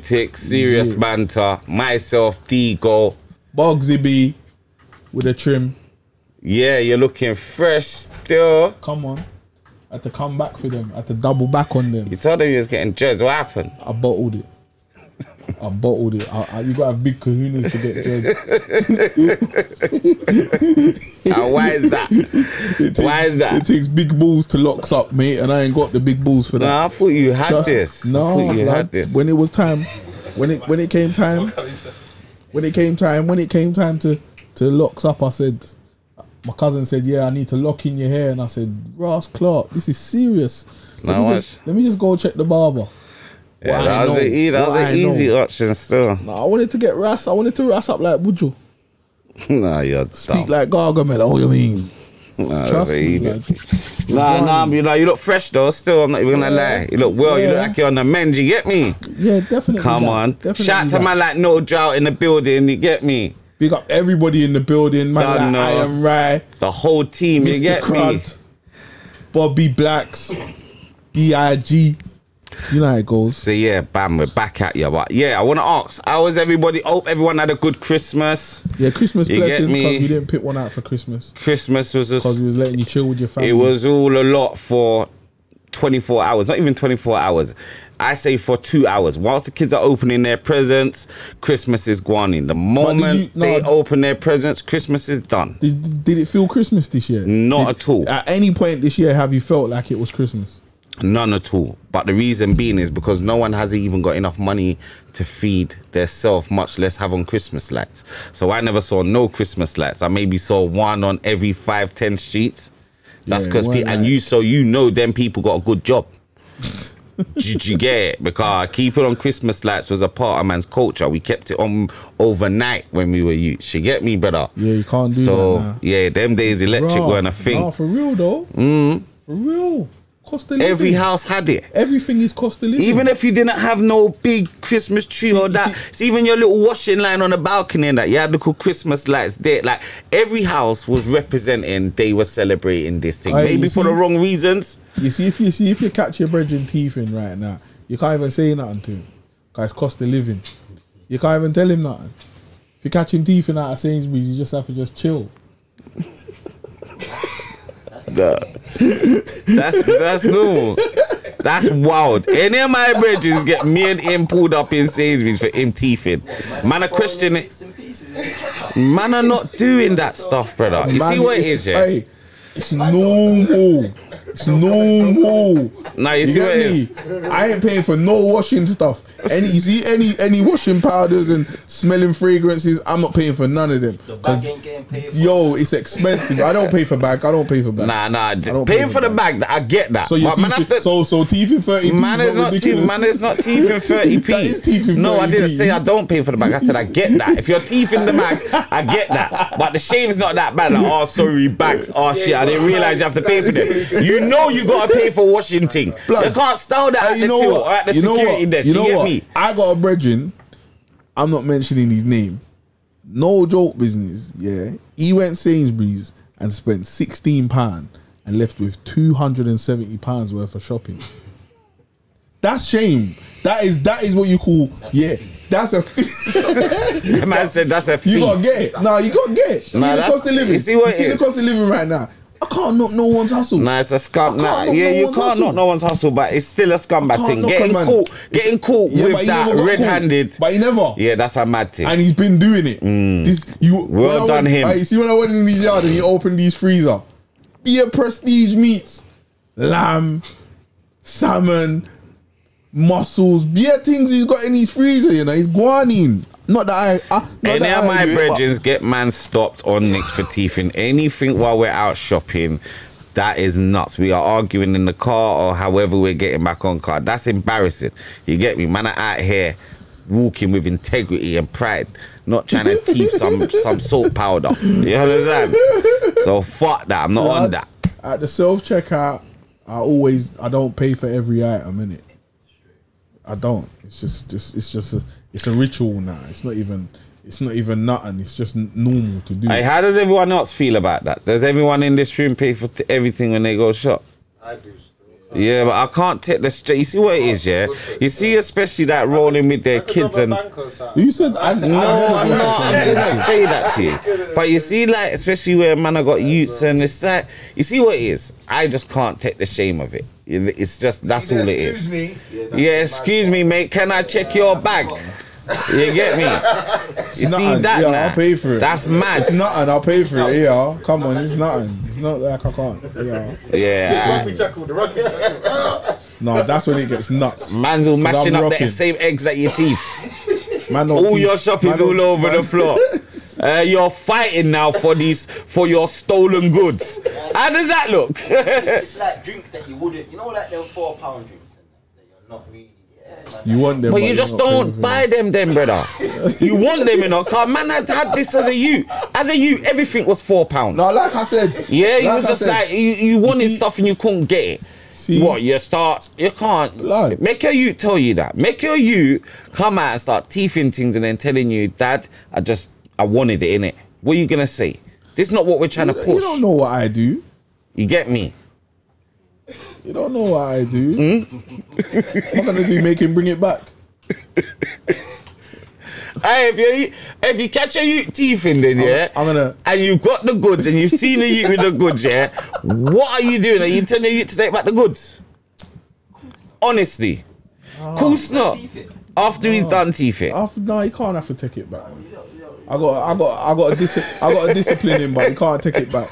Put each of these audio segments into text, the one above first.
Tick, Serious Yeah. Banter, myself, Deego. Bugsy B with a trim. Yeah, you're looking fresh still. Come on. I had to come back for them. I had to double back on them. You told them you was getting judged. What happened? I bottled it. I bottled it. I, I, you gotta have big kahunas to get dreads. And why is that? Takes, Why is that? It takes big balls to locks up, mate, and I ain't got the big balls for that. Nah, I thought you had Trust- this. I No, thought you lad, had this. when it was time, when it when it came time, when it came time, when it came time to to locks up, I said, my cousin said, yeah, I need to lock in your hair, and I said, Ross Clark, this is serious. Let Now me watch. just let me just go check the barber. Yeah, What I that was the, e- that was the easy know. option still. Nah, I wanted to get ras. I wanted to ras up like Bujo. nah, you're Speak dumb. like Gargamel. Oh, you mean? Nah, Trust me. Like, Nah, nah, you know, you look fresh though. Still, I'm not even gonna Yeah. lie. You look well. You look like you're on the mend. You get me? yeah, definitely. Come on. Definitely Shout to my like No Drought in the building. You get me? Big up everybody in the building. Man Done, like uh, I am Rye, The whole team. You Mr. get me? Bobby Blacks, D.I.G. You know how it goes. So yeah, bam, we're back at you. But yeah, I want to ask, how was everybody? Hope everyone had a good Christmas. Yeah, Christmas You blessings because we didn't pick one out for Christmas Christmas was just. because we was letting you chill with your family. it was all a lot for 24 hours, not even 24 hours. I say for two hours. Whilst the kids are opening their presents, Christmas is gone in. The moment you- no, they open their presents, Christmas is done. Did, did it feel Christmas this year? Not Did- at all. At any point this year, have you felt like it was Christmas? None at all. But the reason being is because no one has even got enough money to feed theirself, much less have on Christmas lights. So I never saw no Christmas lights. I maybe saw one on every five, ten streets. That's Yeah, because one and you so you know them people got a good job. Did you get it? Because keeping on Christmas lights was a part of man's culture. We kept it on overnight when we were youth. You get me, brother? Yeah, you can't do So that now. yeah, them days electric Bruh, weren't a thing. Nah, for real though. Mm. For real. Cost of living. Every house had it. Everything is cost of living. Even if you didn't have no big Christmas tree or that, see- it's even your little washing line on the balcony and that, you had little Christmas lights there. Like every house was representing they were celebrating this thing. Aye, Maybe for the wrong reasons. you see, if you see if you catch your brethren teeth in right now, you can't even say nothing to him. Guys, cost of living. You can't even tell him nothing. If you catch him teeth in out of Sainsbury's, you just have to just chill. That- That's that's normal. That's wild. Any of my brethren get me and him pulled up in Sainsbury's for him teething. Man are questioning. Bits and pieces in the checkout. Man are not doing that stuff, brother. You Man, see what it's- yeah? Hey, it's normal. It's normal. Now you, You see what it is. me? I ain't paying for no washing stuff. Any you see any any washing powders and smelling fragrances, I'm not paying for none of them. The 'Cause, bag ain't getting paid for. Yo, it's expensive. I don't pay for bag. I don't pay for bag. Nah, nah. don't Paying pay for the for bag, I get that. So your teeth, after, so so teeth in thirty. Man is not teeth. Man is not teeth in thirty p. That is teeth in No, I 30p. didn't say I don't pay for the bag. I said I get that. If your teeth in the bag, I get that. But the shame's not that bad. Like, oh, sorry, bags. Oh shit, I didn't realize you have to pay for them. You know you gotta pay for Washington. thing. Blood. You can't style that Hey, at you the know till what? at the you know security what? desk. You You, know get what? me? I got a brethren. I'm not mentioning his name. No joke business. Yeah, he went Sainsbury's and spent sixteen pound and left with two hundred and seventy pounds worth of shopping. That's shame. That is that is what you call yeah. That's a The man said that's a fee. you gotta get it. No, you gotta get it. See Nah, the cost of living. you see what it see the cost of living right now. I can't knock no one's hustle. Nah, it's a scum. Nah, yeah, no you can't hustle. knock no one's hustle, but it's still a scumbag thing. Getting caught, getting caught Yeah, with that red-handed. But he never. Yeah, that's a mad thing. and he's been doing it. This you Mm. Well done went, him. I- you see when I went in his yard and he opened these freezer, beer prestige meats, lamb, salmon, mussels, beer things he's got in his freezer. You know, he's guanin. Not that I. I not Any that of my do brethren get man stopped on nicks for teeth in anything while we're out shopping. That is nuts. We are arguing in the car or however we're getting back on car. That's embarrassing. You get me? Man are out here walking with integrity and pride, not trying to teeth some some salt powder. You understand? So fuck that. I'm not on that. At the self checkout, I always I don't pay for every item in it. I don't. It's just just it's just a it's a ritual now. It's not even it's not even nothing. It's just normal to do. Hey, how does everyone else feel about that? Does everyone in this room pay for t- everything when they go shop? I do. Yeah, but I can't take the straight. You see what it is, yeah? You see, especially that rolling with their kids and. You said I, No, I'm not. I didn't say that to you. But you see, like, especially where man I got youths and it's like, you see what it is? I just can't take the shame of it. It- It's just, that's all it is. me. Yeah, excuse me, mate. Can I check your bag? You get me? You see nothing. that? Yeah, now? I'll pay for it. That's mad. It's nothing. I'll pay for it. Yeah, come on, it's nothing. It's not like I can't. Yeah, Yeah. Rugby tackle, the rugby tackle. no, that's when it gets nuts. Man's all mashing up the same eggs that your teeth. Man, All teach- your shopping's man all over the floor. Uh, you're fighting now for these for your stolen goods. How does that look? It's like drinks that you wouldn't, you know, like them four pound drinks and that, that you're not really. Yeah, man. You want them, But you you're just don't buy them, then, brother. You want them, you know? Cause man had had this as a you, as a you, everything was four pounds. No, like I said. Yeah, you like was I just said, like you, you wanted see- stuff and you couldn't get it. See- what you start? You can't. Like- Make your you tell you that. Make your you come out and start teething things and then telling you, Dad, I just I wanted it in it. What are you gonna say? This is not what we're trying to You, push. you don't know what I do. You get me? You don't know what I do. Hmm? what am I gonna do? Make him bring it back. Hey, if you if you catch a you teething, then yeah, I'm gonna- and you've got the goods and you've seen the you with the goods, yeah. What are you doing? Are you telling you to take back the goods? Honestly, Ah. course not. After he's done teething. After, no, he can't have to take it back. Man. I got, I got, I got, a dis- I got a discipline him, but he can't take it back.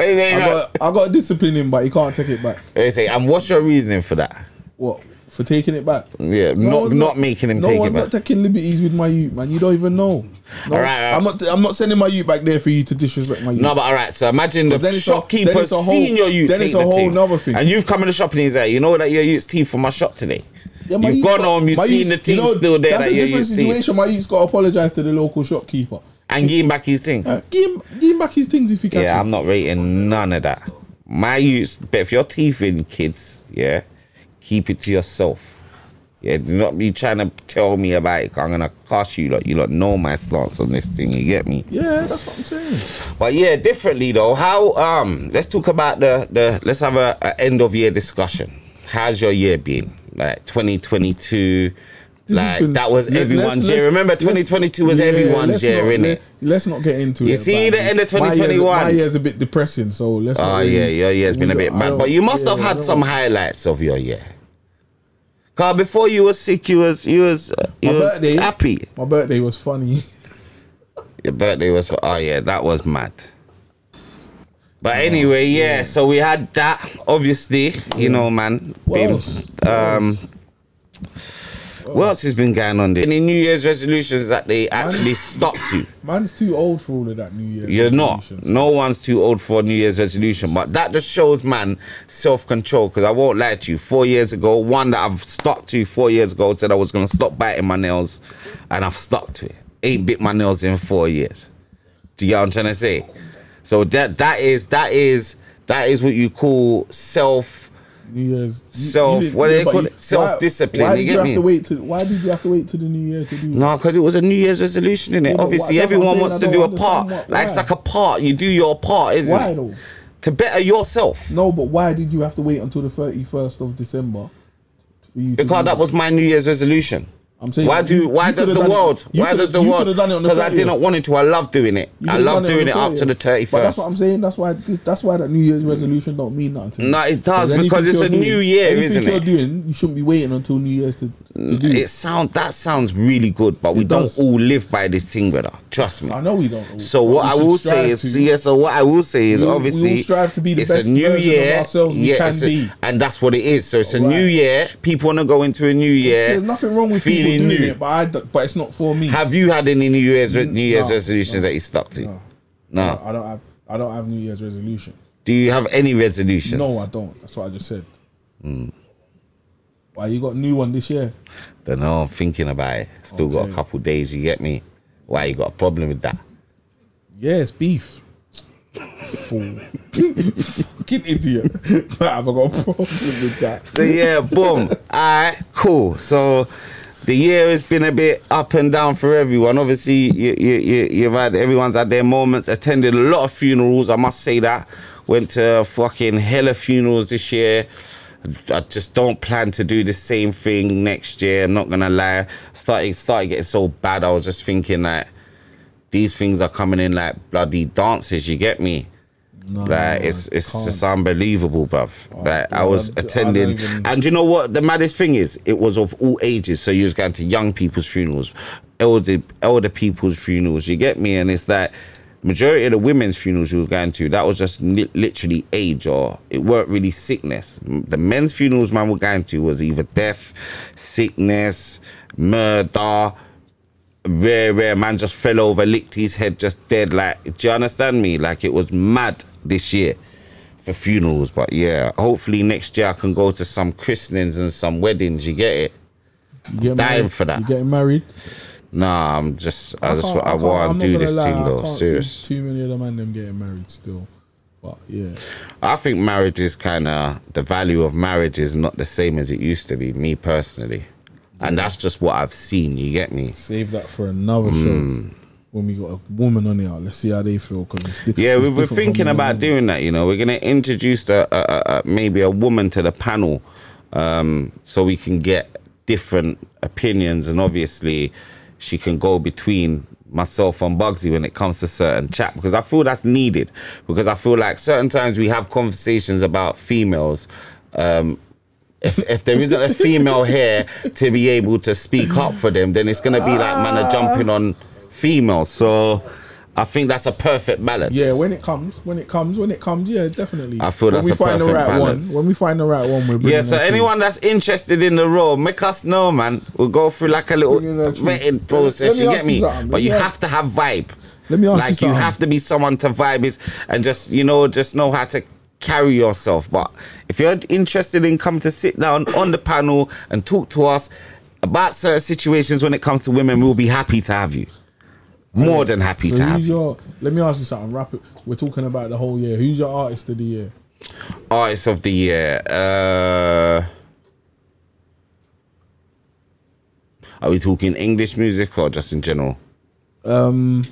I got, I got a discipline him, but he can't take it back. They say, and what's your reasoning for that? What for taking it back? Yeah, No, not not making him no take it back. No one's not taking liberties with my youth, man. You don't even know. No, All right. I'm not. I'm not sending my youth back there for you to disrespect my youth. No, but all right. So imagine the then it's a- shopkeeper then it's a whole- seeing your youth then it's a the whole thing, nother thing. and you've come in the shop and he's like, You know that your youth's teeth for my shop today. Yeah, You've gone got- home, you've seen the thing still there That's that a different situation. My youth's got to apologize to the local shopkeeper. and give him back his things. Uh, give him, give him back his things if he can. Yeah, I'm not rating none of that. My youths, but if you're teeth in kids, yeah, keep it to yourself. Yeah, do not be trying to tell me about it. I'm gonna cost you. Like you lot know my stance on this thing. You get me? Yeah, that's what I'm saying. But yeah, differently though. How um let's talk about the the let's have a, a end of year discussion. How's your year been? Like 2022. Like been- that was everyone's year. Remember, 2022 was yeah, everyone's year, not, innit? Let, let's not get into it. You see the end of My year's- 2021? My year's a bit depressing, so let's. Oh really- yeah, your year's been a bit mad. But you must yeah, have had some highlights of your year. Cause before you was sick, you was you was uh, you My was birthday. happy. My birthday was funny. Your birthday was for oh yeah, that was mad. But anyway, yeah, so we had that. Obviously, you know, man. What been, else? Um, what else has been going on there? Any New Year's resolutions that they actually stuck to? Man's too old for all of that New Year's. You're not. No one's too old for a New Year's resolution, but that just shows man self control. Because I won't lie to you, four years ago, one that I've stuck to four years ago said I was gonna stop biting my nails, and I've stuck to it. Ain't bit my nails in four years. Do you get what I'm trying to say? So that that is that is that is what you call self. Year's you- Self- you didn't- what do they call you- it? Self-discipline, Why, why you did get you have me? to wait to? Why did you have to wait to the New Year to do? No, because it was a New Year's resolution in it. Yeah, Obviously, why- that's what I'm everyone wants to don't a part. what- like it's like a part. You do your part, isn't Why it? though? To better yourself. No, but why did you have to wait until the thirty first of December? For you Because that was my New Year's resolution. I'm saying. Why do why does the world? Why does the world? could've done it on the Because I didn't want it to. I love doing it. I love doing it up to the 30th. thirty But that's what I'm saying. That's why. That's why that New Year's resolution don't mean nothing. To me. No, it does, because it's you're a new year, isn't you're it? doing, you shouldn't be waiting until New Year's to, It sound that sounds really good, but we It don't does. all live by this thing, brother. Trust me. I know we don't. So what I will say is, to. yeah. So what I will say is, We all- we all strive to be the it's best a new of year. ourselves we can a- be. and that's what it is. So it's a Right. new year. People want to go into a new year. There's nothing wrong with feeling new. it, but I, but it's not for me. Have you had any New Year's New Year's no, resolutions no, that you stuck to? no. No. I don't have. I don't have New Year's resolution. Do you have any resolutions? No, I don't. That's what I just said. Hmm. Why you got a new one this year? Don't know. I'm thinking about it. Still got a Okay. couple days. You get me? Why you got a problem with that? Yeah, it's beef. Fool. Fucking idiot. I've got a problem with that. So yeah, boom. Alright, cool. So the year has been a bit up and down for everyone. Obviously, you, you, you, you've had everyone's had their moments. Attended a lot of funerals. I must say that. Went to fucking hella funerals this year. I just don't plan to do the same thing next year. I'm not gonna lie. Started started getting so bad. I was just thinking like these things are coming in like bloody dances. You get me? No, Like it's it's can't. just unbelievable, bruv. Oh, like I was I- I don't attending, even- and you know what? The maddest thing is, it was of all ages. So you was going to young people's funerals, elder elder people's funerals. You get me? And it's like majority of the women's funerals you was going to, that was just li- literally age, or it weren't really sickness. The men's funerals man were going to was either death, sickness, murder rare, rare man just fell over, licked his head, just dead. Like, do you understand me? Like, it was mad this year for funerals. But yeah, hopefully next year I can go to some christenings and some weddings. You get it? You get dying married? for that. You getting married? Nah, I'm just, I, just, can't- I, want to do this lie, thing I though. Serious. Too many of them and them getting married still. But yeah, I think marriage is kind of the value of marriage is not the same as it used to be. Me personally, and that's just what I've seen. You get me? save that for another Hmm. show. When we got a woman on here, let's see how they feel. Cause Yeah, we were thinking about doing that. You know, we're gonna introduce a, a, a, a maybe a woman to the panel, um, so we can get different opinions, and obviously, she can go between myself and Bugsy when it comes to certain chat because I feel that's needed. Because I feel like certain times we have conversations about females. Um, if, if there isn't a female here to be able to speak up for them, then it's gonna be like man are jumping on females. So I think that's a perfect balance. Yeah, when it comes, when it comes, when it comes, yeah, definitely. I feel when that's we a find the right balance. one. When we find the right one, we're bringing Yeah, so anyone that's interested in the role, make us know, man. We'll go through like a little you. vetting process. You get you me? But you have to have vibe. Let me ask you like you something. have to be someone to vibe is and just you know just know how to carry yourself. But if you're interested in come to sit down on the panel and talk to us about certain situations when it comes to women, we'll be happy to have you. More than happy So to have your? Let me ask you something. Rapid. We're talking about the whole year. Who's your artist of the year? Artist of the year. Uh, are we talking English music or just in general? Um,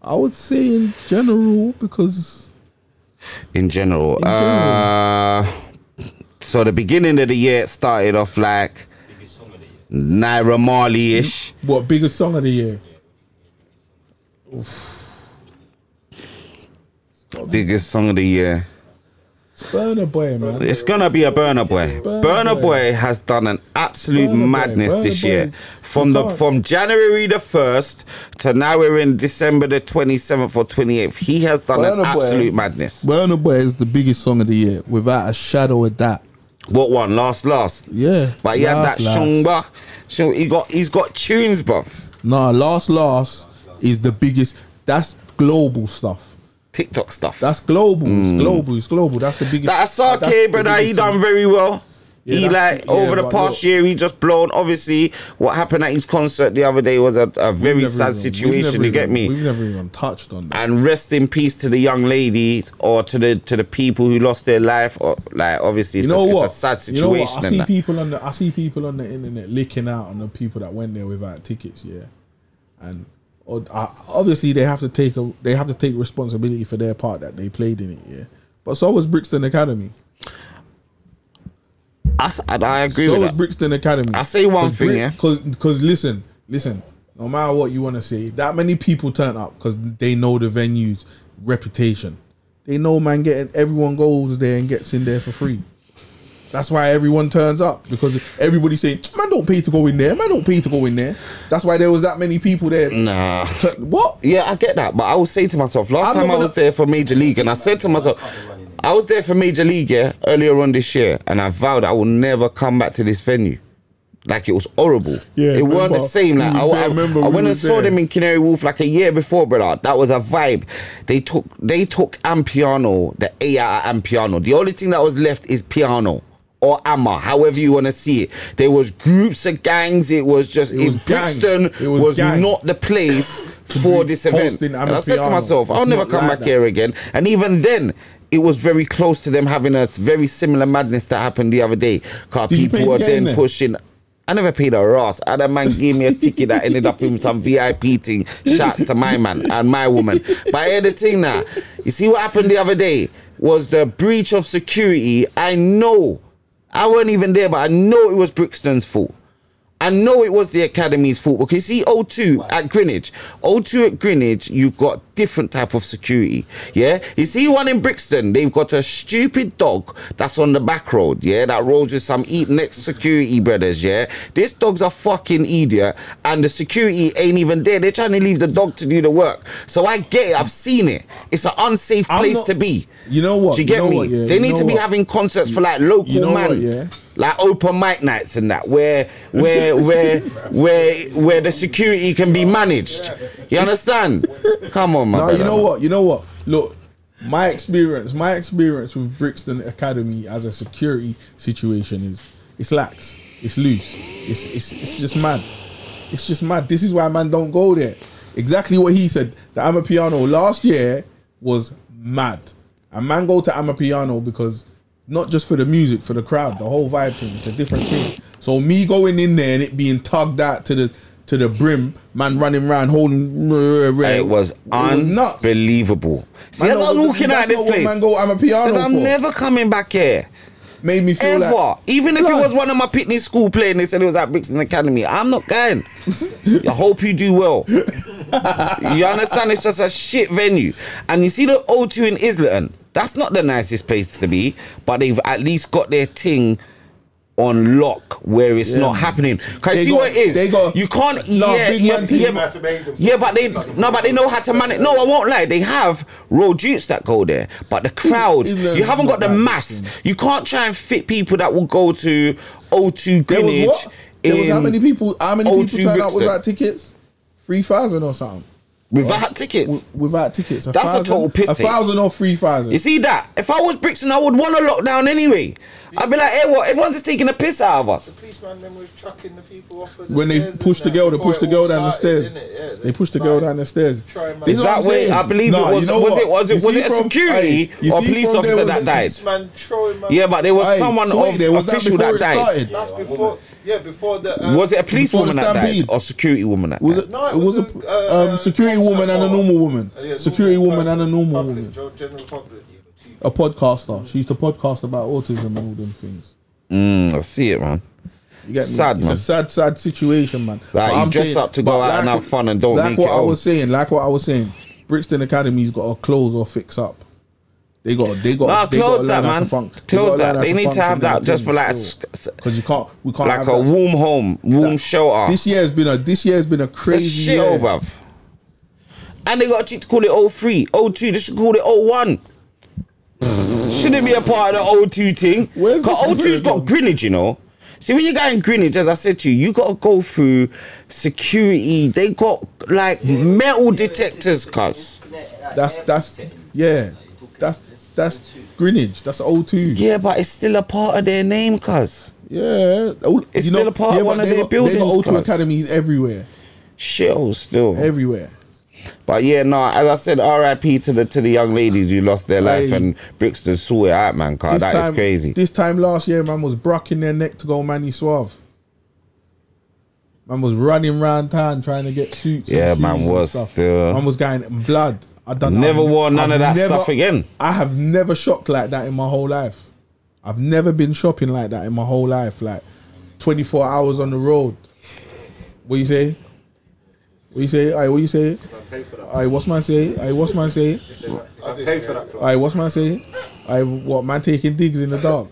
I would say in general because In general. In general. Uh, so the beginning of the year it started off like Naira Marley ish. what biggest song of the year? Biggest song of the year. It's Burna Boy, man. It's gonna be a Burna Boy. Burna Burner Boy. Boy has done an absolute Burna Boy. madness Burna this Boy year. From the from January the first to now we're in December the twenty seventh or twenty eighth. He has done an Burna Boy. absolute madness. Burna Boy is the biggest song of the year, without a shadow of doubt. What one? Last last. Yeah, But he had that last. Sungba. Shung- He got he's got tunes, bruv. Nah, last last is the biggest. That's global stuff. TikTok stuff. That's global. It's mm. global. It's global. That's the biggest. That that's Asake, brother, he done very well. Yeah, he like yeah, over the past look- year, he just blown. Obviously, what happened at his concert the other day was a, a very sad even- situation. You get even- me? We've never even touched on that. And rest in peace to the young ladies or to the to the people who lost their life. Or like obviously, it's, you know a, what? it's a sad situation. You know what? I see people on the I see people on the internet licking out on the people that went there without tickets. Yeah, and or, uh, obviously they have to take a they have to take responsibility for their part that they played in it. Yeah, but so was Brixton Academy. I, I agree so with was that. Brixton Academy. I say one thing, yeah. because because listen, listen. No matter what you want to say, that many people turn up because they know the venue's reputation. They know, man. Getting everyone goes there and gets in there for free. That's why everyone turns up because everybody's saying, "Man, don't pay to go in there. Man, don't pay to go in there." That's why there was that many people there. Nah. What? Yeah, I get that, but I will say to myself, last I'm time I was there for Major League, and I said to myself, I was there for Major League yeah, earlier on this year, and I vowed I will never come back to this venue. Like it was horrible. Yeah, it weren't the same. Like was I, I, remember, I we went and was saw there. them in Canary Wharf like a year before, brother. That was a vibe. They took they took Amapiano, the A out of Amapiano. The only thing that was left is piano. Or Amma, however you want to see it. There was groups of gangs. It was just It was. Brixton It was was not the place for this event. And I said to myself, I'll It's never come like back that. here again. And even then, it was very close to them having a very similar madness that happened the other day. Because Did you pay people were then pushing. I never paid a Ross. Other man gave me a ticket that ended up in some VIP thing. Shouts to my man and my woman. But hear the thing now. You see what happened the other day was the breach of security. I know. I wasn't even there, but I know it was Brixton's fault. I know it was the academy's fault because you see O2 at Greenwich, O2 at Greenwich, you've got different type of security. Yeah, you see one in Brixton, they've got a stupid dog that's on the back road. Yeah, that rolls with some eat next security brothers. Yeah, this dog's a fucking idiot, and the security ain't even there. They're trying to leave the dog to do the work. So I get it. I've seen it. It's an unsafe I'm place not- to be. You know what? Do you You get know me? what, yeah, they need to be what? having concerts for like local you know man what, yeah? Like open mic nights and that where where where where where the security can be managed you understand come on my No, brother, you know what? You know what? Look, my experience, my experience with Brixton Academy as a security situation is it's lax, it's loose, it's it's it's just mad. It's just mad. This is why man don't go there. Exactly what he said. The Amapiano last year was mad. A man go to Amapiano because not just for the music, for the crowd, the whole vibe thing. It's a different thing. So me going in there and it being tugged out to the to the brim, man running around holding uh, uh, it was unbelievable. See Man, as I was walking out this place man go Amapiano said I'm for. never coming back here. Made me feel ever. like even if it was one of my Pitney school playing they said it was at Brixton Academy. I'm not going. I hope you do well. You understand? It's just a shit venue. And you see the O2 in Islington that's not the nicest place to be but they've at least got their thing on lock where it's Yeah. not happening. Cause They see got- what it is. they got- you can't. No, yeah, big yeah, man team yeah, but, to make themselves yeah, but they something no, but they know how to manage. No, I won't lie. They have road youths that go there, but the crowd, Isn't you haven't got the mass. this thing? You can't try and fit people that will go to O2 There was Greenwich. what? There was how many people? How many O2 people turned up Brixton. without tickets? Three thousand or something. Without tickets. W- without tickets, a That's a total piss A take. thousand or three thousand. You see that? If I was Brixton, I would want a lockdown anyway. I'd be like, hey, what? Everyone's just taking a piss out of us. The policeman then was chucking the people off of the when they stairs push the girl, that they before push the girl all down the stairs. Yeah, They push the girl down the stairs. try and Is what that I'm way? saying. I believe Nah, it was. you know was it? Was it? Was it a security Aye, or see police officer that died? Policeman throwing man. Yeah, but there was someone so there that official before that died. That's before. Yeah, before the. Um, Was it a police woman that died or security woman that Was died? it? No, it it was, was a, a, uh, um, security concert woman and a normal woman. Uh, yeah, security normal woman and a normal public, woman. gen- General public. A podcaster. She used to podcast about autism and all them things. Mm, I see it, man. You get me? Sad, it's man. a sad, sad situation, man. Like, you I'm dress saying- up to go but out and have fun and don't like make what it I home. was saying, like what I was saying, Brixton Academy's got to close or fix up. They got, they got, Nah, they close to that, learn how to man. funk. Close that. They need to have that just for like, because you can't, we can't like have a warm home, warm that- shelter. This year has been a, this year has been a It's a crazy shit, year. bruv. And they got a cheat to call it 03, 02. They should call it 01. Shouldn't be a part of the O2 thing. Because this O2's got? Greenwich, you know. See, when you go in Greenwich, as I said to you, you got to go through security. They got like metal detectors, cuz. That's that's yeah, that's that's Greenwich. That's O2. Yeah, but it's still a part of their name, cuz. Yeah, Oh, It's you still know, a part of one of their got, They got buildings, O2 cuz. academies everywhere, Shit, still. everywhere. But yeah, no, as I said, RIP to the to the young ladies who lost their life and Brixton saw it out, man. Cause This that is time, crazy. This time last year, man was brocking their neck to go Manny Suave. Man was running round town trying to get suits. and Yeah, man was stuff. still- Man was going blood. I done. Never I've- wore none I've of that never- stuff again. I have never shopped like that in my whole life. I've never been shopping like that in my whole life. Like twenty four hours on the road. What you say? What you say? Aye, what you say? Pay for that. Aye, what's man say? Aye, what's man say? I pay for that. Aye, what's man say? I what man taking digs in the dark?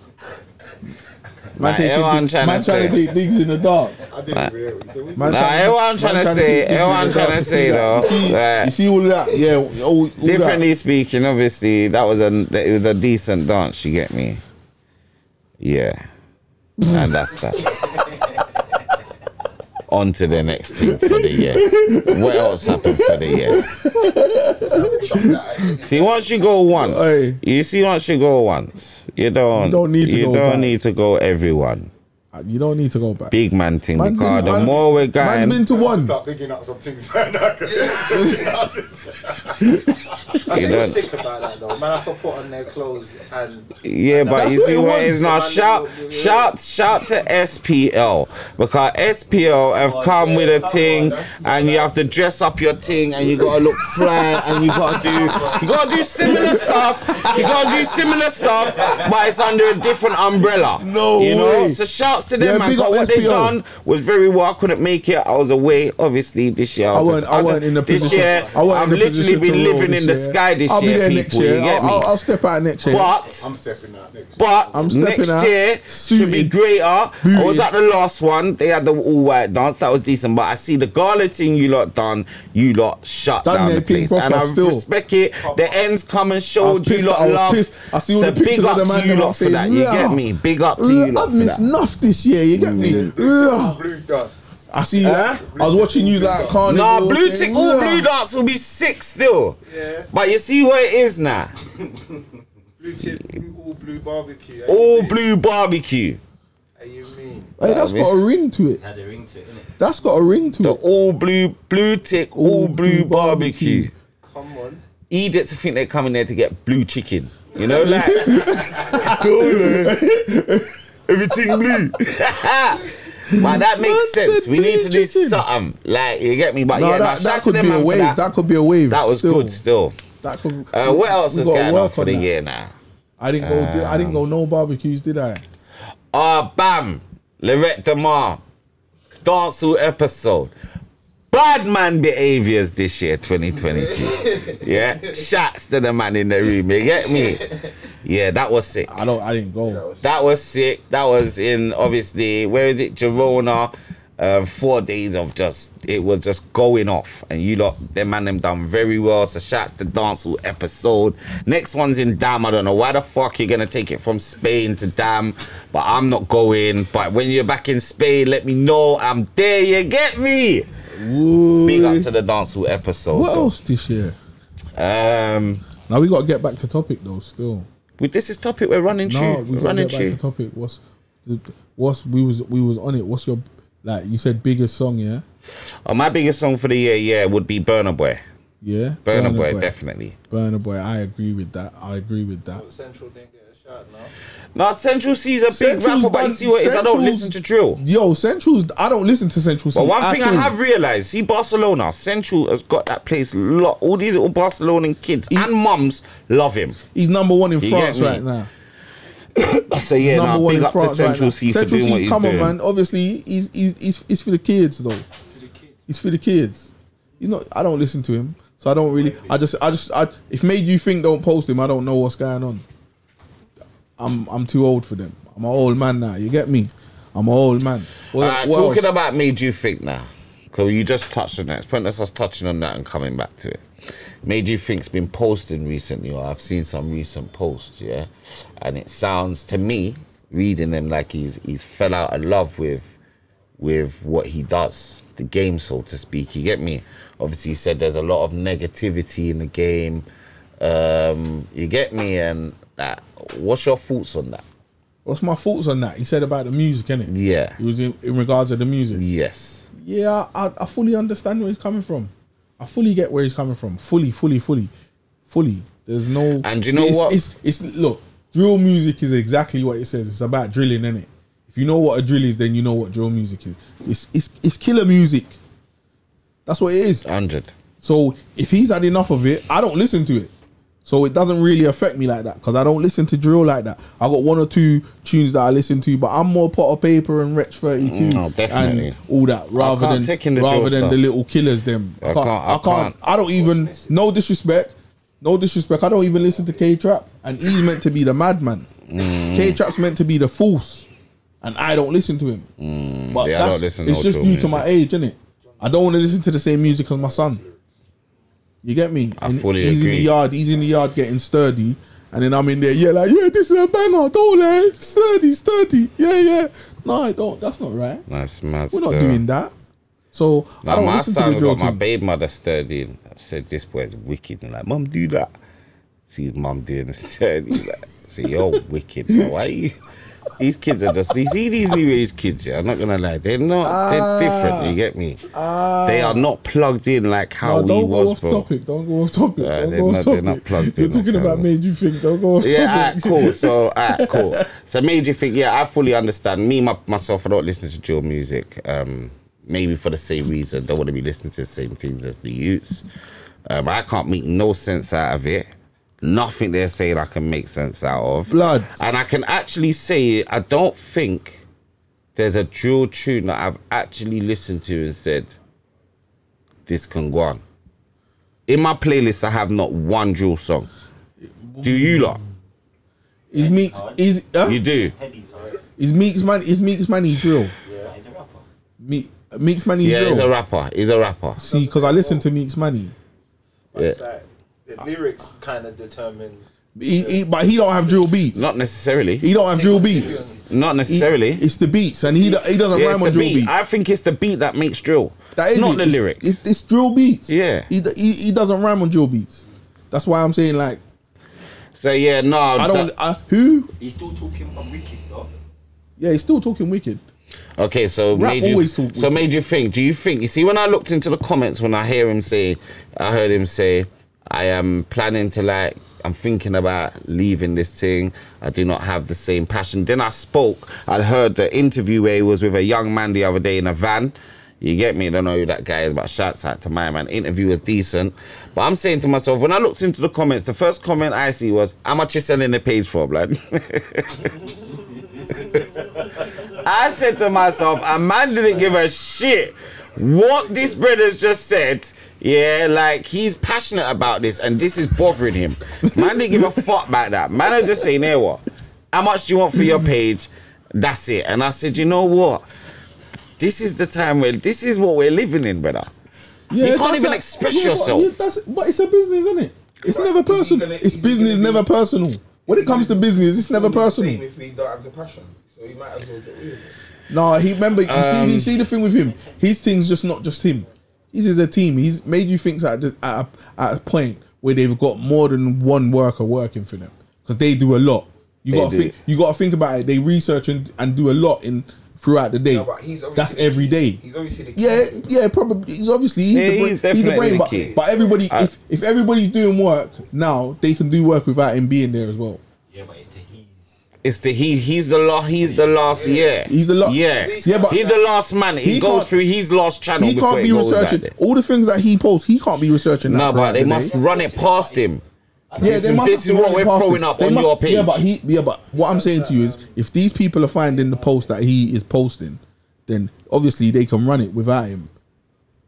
Man Like, taking everyone man trying to say- take digs in the dark. I didn't hear what you said. Man Nah, everyone tryna man say- take digs in everyone the dark. tryna You say see that? though, You see, that- you see all that? Yeah, all, all that. Differently speaking, obviously, that was a it was a decent dance. You get me? Yeah, and that's that. On to the next team for the year. What else happened for the year? See, once you go once, Aye. you see, once you go once, you don't, You don't need to you go don't back. need to go everyone. Uh, You don't need to go back. Big man thing Man because been- the man- more we're Man's going, been to one. Start bigging up some things right now. 'cause- That's You don't- sick about that though. Man, have to put on their clothes and Yeah, but you see it what it was. now. Shout, you- you- shout, shout to SPL because SPL have come with a thing, and you have to dress up your thing, and you gotta look fly, and you gotta do, you gotta do similar stuff. You gotta do similar stuff, but it's under a different umbrella. No you know. way. So shouts to them, Yeah, man. big 'cause up What they done was very well. I couldn't make it. I was away, obviously this year. I was weren't, just- I just- weren't in the this position. year. I weren't I've in the literally been living in the year. sky this I'll year, be there people. next year. You get I'll, me? I'll, I'll step out next year. But I'm stepping out next. year. but I'm stepping next out, year should be suited, greater. I was at the last one. They had the all white dance. That was decent. But I see the gala thing you lot done. You lot shut Done down the place, and I still. respect it. The ends come and I showed you lot I love. pissed. I see all so the pictures big of up the to man. you lot for that. You get me? Big up to you lot I've for missed that. Enough this year. You get me? Yeah. Blue dust. I see you. Huh? I was watching you like carnival. Nah, blue tick, all "Yeah." blue dance will be sick still. Yeah. But you see where it is now. Blue tip, blue, all blue barbecue. Eh? All mean? blue barbecue. How you mean? Hey, that's Yeah, got a ring to it. Had a ring to it, innit? That's got a ring to The it. The all blue, blue tick, all, All blue, blue barbecue. barbecue. Come on. idiots who think they're coming there to get blue chicken. You know, like everything blue. but that makes sense. We need to do something. Like you get me. But No, yeah, that, that could be a wave. That. That. could be a wave. That was still. good. Still. That could. Uh, what else is going on for the that. year now? I didn't go. I didn't go no barbecues, did I? Ah, bam, Lorette Demar, dancehall episode. Bad man behaviors this year, 2022. yeah, shots to the man in the room. You get me? Yeah, that was sick. I don't. I didn't go. That was sick. That was in obviously where is it, Girona? Um, four days of just it was just going off, and you lot, them man, them done very well. So shouts to dancehall episode. Next one's in Dam. I don't know why the fuck you're gonna take it from Spain to Dam, but I'm not going. But when you're back in Spain, let me know I'm there. You get me? Big up to the dancehall episode. What though. else this year? Um, Now we got to get back to topic though. Still, with this is topic we're running no, through. we We're got to running get back through. to topic. What's the, what's we was we was on it. What's your like? You said biggest song, yeah, Oh, my biggest song for the year, yeah, would be Burna Boy. yeah. Burna, Boy, definitely. Burna Boy. I agree with that. I agree with that. Central didn't get a shot now. Now Central Cee's a big Central's rapper, but you see what it is? I don't listen to drill. Yo, Central's. I don't listen to Central. But one at thing I have realized, see Barcelona, Central has got that place. Lot, all these little Barcelonan kids and mums love him. He's number one in You France get me? right now. So yeah, number now one big in up to France Central right now. C for Central doing C, what he's come doing. on, man. Obviously, he's he's he's, he's for the kids though. For the kids. He's for the kids. You know, I don't listen to him, so I don't really. I just, I just, I. If made you think don't post him, I don't know what's going on. I'm I'm too old for them. I'm an old man now. You get me? I'm an old man. What, Alright, what talking else? about made you think now, because you just touched on that. It's pointless us touching on that and coming back to it. Made you think's been posting recently, or I've seen some recent posts, yeah, and it sounds to me, reading them like he's he's fell out of love with with what he does, the game, so to speak. You get me? Obviously, he said there's a lot of negativity in the game. Um, you get me? And that. What's your thoughts on that? What's my thoughts on that? He said about the music, innit? Yeah. It was in, in regards to the music. Yes. Yeah, I, I fully understand where he's coming from. I fully get where he's coming from. Fully, fully, fully, fully. There's no. And you know it's, what? It's, it's look. Drill music is exactly what it says. It's about drilling, innit? If you know what a drill is, then you know what drill music is. It's it's it's killer music. That's what it is. Hundred. So if he's had enough of it, I don't listen to it. So it doesn't really affect me like that because I don't listen to drill like that. I got one or two tunes that I listen to, but I'm more Potter Payper and Wretch 32 No, and all that rather than the rather than stuff. the little killers. Them I I can't. can't- I I can't. I don't even. No disrespect. No disrespect. I don't even listen to K-Trap, and he's meant to be the madman. Mm. K Trap's meant to be the force, and I don't listen to him. but Mm. yeah, I that's, don't listen it's just due to my age, isn't it? I don't want to listen to the same music as my son. You get me? I fully he's in agree. the yard. He's in the yard getting sturdy, and then I'm in there. Yeah, like yeah, this is a banger. Don't lie, sturdy, sturdy. Yeah, yeah. No, I don't. That's not right. Nice man. We're not doing that. So I don't my listen to son the drill got my team. babe mother sturdy. And I said this boy's wicked. And like, mum, do that. See his mum doing the sturdy. Like, say you're wicked. Bro. Why you? These kids are just you see these new age kids. Yeah, I'm not gonna lie, they're not. they're different. You get me? they are not plugged in like how No, we don't go was, off bro. topic. Don't go off topic. Yeah, don't they're go off not- they're topic. not plugged You're in talking like about made you think. Don't go off Yeah, topic. alright, cool. So, alright, cool. So, made you think? Yeah, I fully understand. Me, my, myself, I don't listen to drill music. Um, maybe for the same reason. Don't want to be listening to the same things as the youths. Um, I can't make no sense out of it. Nothing they're saying I can make sense out of. Blood. And I can actually say I don't think there's a drill tune that I've actually listened to and said this can go on. In my playlist, I have not one drill song. Do you lot? Is Meekz? Is uh, You do. Headies, alright. is Meekz man? Is Meekz Manny drill? Yeah, he's a rapper. Me, Meekz Manny's Yeah, drill. he's a rapper. He's a rapper. See, because I listen to Meekz money. Yeah. Like the lyrics kind of determine. He, he, but he don't have drill beats. Not necessarily. He don't have drill beats. Not He- necessarily. it's the beats, and he he doesn't Yeah, rhyme it's on drill beat. beats. I think it's the beat that makes drill. That is not it. the It's- lyrics. It's, it's drill beats. Yeah. he, he he doesn't rhyme on drill beats. That's why I'm saying like So yeah, no. I don't. that- Uh, who? He's still talking from Wicked, though. Yeah, he's still talking wicked. okay, so Rap made you. talk So with- made you think. Do you think? You see, when I looked into the comments, when I hear him say, I heard him say, I am planning to like. I'm thinking about leaving this thing. I do not have the same passion. Then I spoke. I heard the interview where he was with a young man the other day in a van. You get me? I don't know who that guy is, but shouts out to my man. Interview was decent. But I'm saying to myself, when I looked into the comments, the first comment I see was, How much you selling the page for, blood? I said to myself, a man didn't give a shit what this brother's just said. Yeah, like he's passionate about this and this is bothering him. Man didn't give a fuck about that. Man are just saying, hey, what? How much do you want for your page? That's it. And I said, you know what? This is the time where this is what we're living in, brother. Yeah, You can't even like- express yeah, but- yourself. yeah, that's, but it's a business, isn't it? It's never personal. gonna- It's business, never be- personal. When it comes to business, it's never Same personal. if we don't have the passion, so he might as well get rid of it. No, he remember. You Um, see, you see the thing with him. His thing's just not just him. He's is a team. He's made you think at, the, at, a, at a point where they've got more than one worker working for them because they do a lot. You got to think. You got to think about it. They research and, and do a lot in throughout the day. No, but he's That's the every key. day. He's obviously the key. Yeah, yeah, probably. He's obviously he's Yeah, the brain. he's He's, the definitely brain. the But, key. but everybody, I- if if everybody's doing work now, they can do work without him being there as well. Yeah, but it's the he's. The he he's the last he's the last yeah. He's the last. yeah. Yeah, but- he's the last man. He, He goes through his last channel He can't be researching all the things that he posts. He can't be researching. That No, but they the must day. run it past him. Yeah, This is- must this is what we're throwing him. up They on must- your page. Yeah, but he, yeah, but what I'm saying to you is, if these people are finding the post that he is posting, then obviously they can run it without him.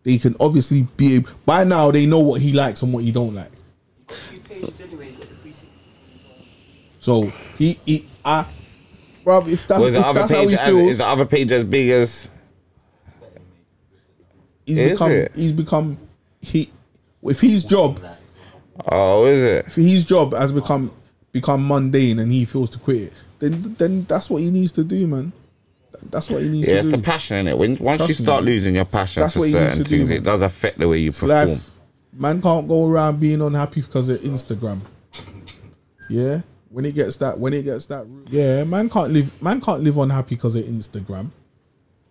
They can obviously be by now. They know what he likes and what he don't like. He's got two pages anyway. He's got the 360. So he, he, I, bro, if that's the if that's how he as, is feels, the other page as big as he's Is become, it? he's become, he, if his job, oh is it? if his job has become become mundane and he feels to quit it, then then that's what he needs to do, man. That's what he needs Yeah, to it's do. the passion in it. When once you Trust me, start man. losing your passion That's for what he needs certain to do, things, it does affect the way you It's perform. life. Man can't go around being unhappy because of Instagram. Yeah, when it gets that, when it gets that, yeah, man can't live. Man can't live unhappy because of Instagram.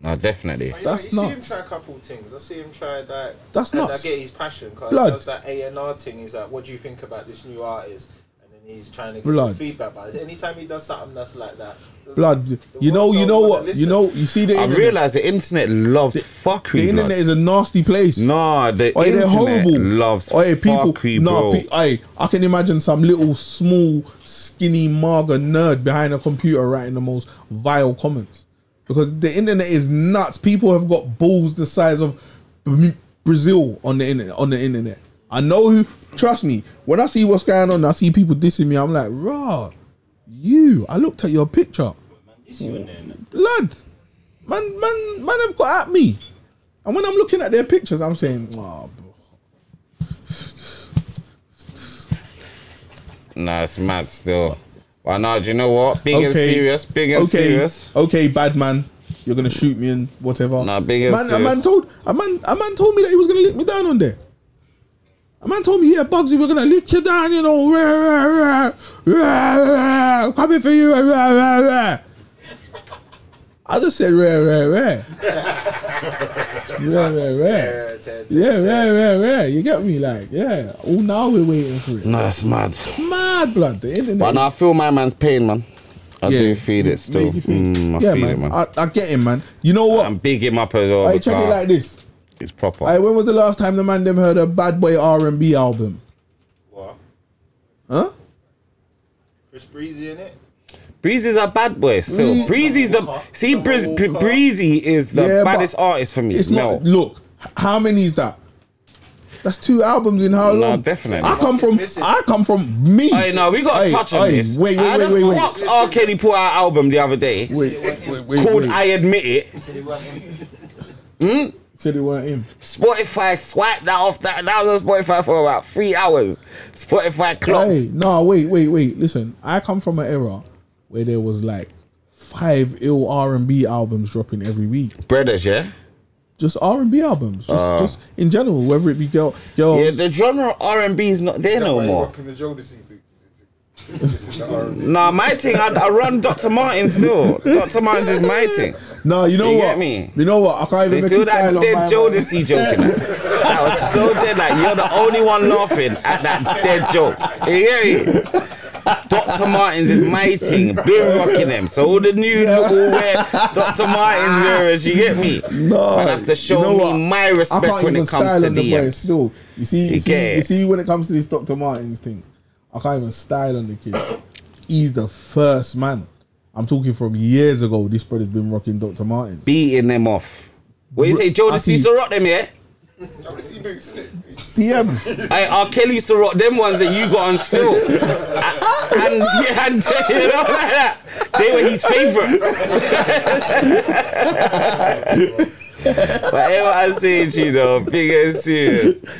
No, definitely. But you That's know, you nuts. see him try a couple of things. I see him try that. That's not. nuts. I get his passion because does that A and R thing. Is like, what do you think about this new artist? And then he's trying to get Blood. feedback. But anytime he does something that's like that, the- Blood, you know, you know what, you know, you see the I internet. realize the internet loves fuckery. the internet blood. is a nasty place. Nah, the Oi, internet they're horrible. loves Oi, people, fuckery, no, bro. pe- oi, I can imagine some little small, skinny Marga nerd behind a computer writing the most vile comments because the internet is nuts. People have got balls the size of Brazil on the internet. On the internet, I know who. Trust me, when I see what's going on, I see people dissing me. I'm like, raw, you. I looked at your picture, This you in there, man. blood. Man, man, man have got at me. And when I'm looking at their pictures, I'm saying, oh, bro. Nah, it's mad still. Well, no, do you know what? Big and serious. Big and okay, serious. okay, bad man. You're gonna shoot me and whatever. Nah, big and man, a man told a man a man told me that he was gonna lick me down on there. A man told me, yeah, Bugsy, we're gonna lick you down, you know. rah, rah, rah, rah, rah, Coming for you. rah, rah, rah. I just said rare, rare, rare. rare, rare, rare. Yeah, ten, ten, Yeah, rare, rare, rare. You get me? Like, yeah. Oh, now we're waiting for it. No, that's mad. Mad blood. The internet. But now I feel my man's pain, man. I Yeah, do feel it still. feel- Mm, I yeah, feel man. it, man. I, I get him, man. You know what? I'm big him up as well. I check it like this. It's proper. Aye, when was the last time the man them heard a bad boy R and B album? What? Huh? Chris Breezy in it? Breezy's a bad boy still. Mm. Breezy- Breezy's the Walker. see Summer Breezy, Breezy is the Yeah, baddest artist for me. It's no. not. Look, how many is that? That's two albums in how No, long? definitely. I come from. Missing. I come from me. Hey, no, we got to touch on aye, this. Wait, How wait, the wait, wait, fuck's wait. R. Kelly put out an album the other day Wait, wait, wait, wait. called wait. I Admit It. Said it wasn't him. Said it weren't him. Spotify swiped that off. That, that was on Spotify for about three hours. Spotify clocked. Hey, no, wait, wait, wait. Listen, I come from an era where there was like five ill R and B albums dropping every week. Brothers, yeah? Just R and B albums, just, just in general, whether it be girl, girls. Uh. Yeah, the genre of R&B is not there no Why you more. rocking the Jodeci boots? This is the R&B. Nah, my thing, I, I run Dr. Martin still. Dr. Martens is my thing. no, you know You what? get me? You know what? I can't even See, make see a style that dead my Jodeci joke? That was so dead. Like you're the only one laughing at that dead joke. You hear me? Dr. Martens is my thing. Been rocking them. So all the new little wear Dr. Martens wearers, you get me? No, Man have to show you know me what? my respect when it comes to the still. You see, you, You see, you see, when it comes to this Dr. Martens thing, I can't even style on the kid. He's the first man. I'm talking from years ago. This brother's been rocking Dr. Martens. Beating them off. What you say, I see- used to rock them, yeah? Jodeci boots, innit? DMs. Hey, R. Kelly used to rock them ones that you got on still. and, and you know, like that. They were his favourite. Whatever I say to you, though, big and serious.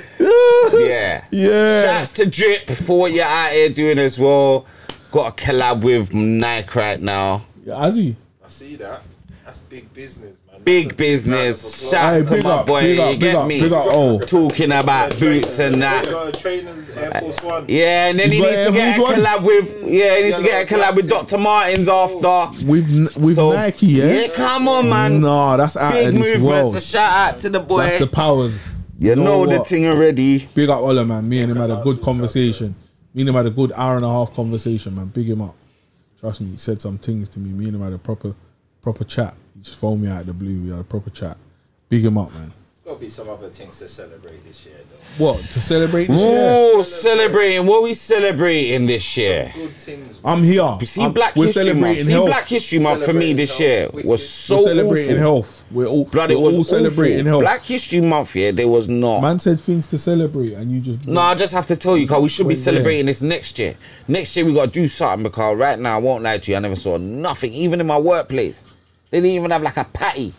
Yeah. Yeah. Shouts to Drip for what you're out here doing as well. Got a collab with Nike right now. Yeah, has he? I see that. That's big business, man. Big business. round of applause. Shouts Hey, to my up, boy. big up, you big get up, me? big up. Oh, Talking about boots and that. They got trainers, Air Force uh, One. Yeah, and then he needs to Air get a collab with yeah, he needs to get a collab with Dr. Martens after. with with So, Nike, yeah. Yeah, come on, man. No, that's out Big of this movements. world. A shout out to the boy. That's the powers. you know, the thing already. Big up Ola, man. Me and him had a good conversation. Me and him had a good hour and a half conversation, man. Big him up. Trust me, he said some things to me. Me and him had a proper, proper chat. He just phoned me out of the blue. We had a proper chat. Big him up, man. There's got to be some other things to celebrate this year, though. What to celebrate this year? Oh, celebrating. What we celebrating this year? Good things. I'm here. See, I'm- Black we're History Month. celebrating See, health. Black History Month for me this year Celebrating was health. so we're celebrating awful. health. We're all Blood, we're it was all celebrating awful. health. Black History Month, yeah, there was not. Man said things to celebrate, and you just No, I just have to tell you, because we should be Wait, yeah. celebrating this next year. Next year, we got to do something, because right now, I won't lie to you, I never saw nothing, even in my workplace. They didn't even have like a patty.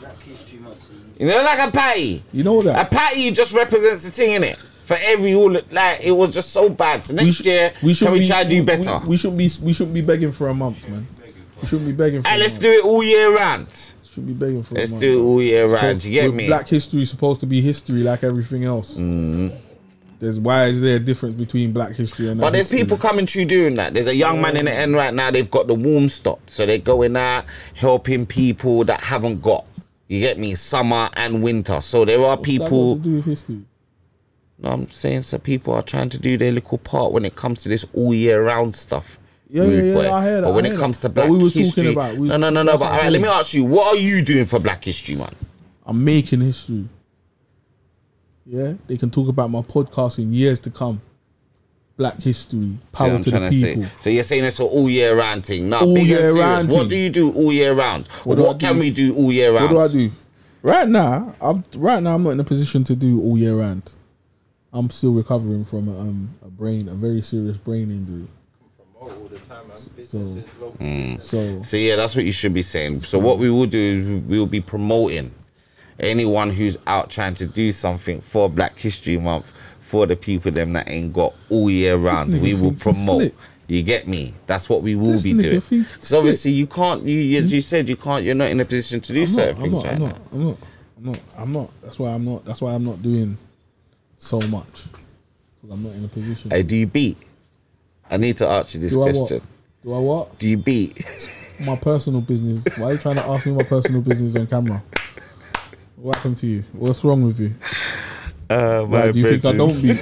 Black History Month. You know, like a patty. You know that A patty just represents the thing in it. For every all, like it was just so bad. So next sh- year, can should we be- try to do better? We, we shouldn't be we shouldn't be begging for a month, man. We shouldn't be begging for. and let's month. do it all year round. Should be begging for. Let's a month. do it all year round. You get me? Black history is supposed to be history like everything else. Mm-hmm. There's why is there a difference between black history and But there's history? people coming through doing that. There's a young man in the end right now. They've got the warm stock, so they're going out helping people that haven't got. You get me? Summer and winter. So there are got people. to do with history. No, I'm saying so. People are trying to do their little part when it comes to this all year round stuff. Yeah, yeah, yeah. I hear that, But when it comes that. to Black we history, about- we- no, no, no, no. But all right, let me ask you, what are you doing for Black History, man? I'm making history. Yeah, they can talk about my podcast in years to come. Black history, power what to the trying to people. So you're saying it's an all year round thing? Nah, All year serious. round What do you do all year round? What What, can do? we do all year round? What do I do? Right now, I'm right now. I'm not in a position to do all year round. I'm still recovering from a, um, a brain, a very serious brain injury. All the time, man. Businesses, Mm. So So yeah, that's what you should be saying. So what we will do is we will be promoting anyone who's out trying to do something for Black History Month for the people them that ain't got all year round. We will promote. You get me? That's what we will This be doing. think So obviously you can't. You as hmm? you said, you can't. You're not in a position to do I'm certain not, I'm things not, right I'm not, I'm not, I'm not, I'm not. That's why I'm not. That's why I'm not doing so much because I'm not in a position. Hey, do you beat? I need to ask you this do question. what? Do I what? Do you beat? my personal business. Why are you trying to ask me my personal business on camera? What happened to you? What's wrong with you? Uh, Why do you think I don't be?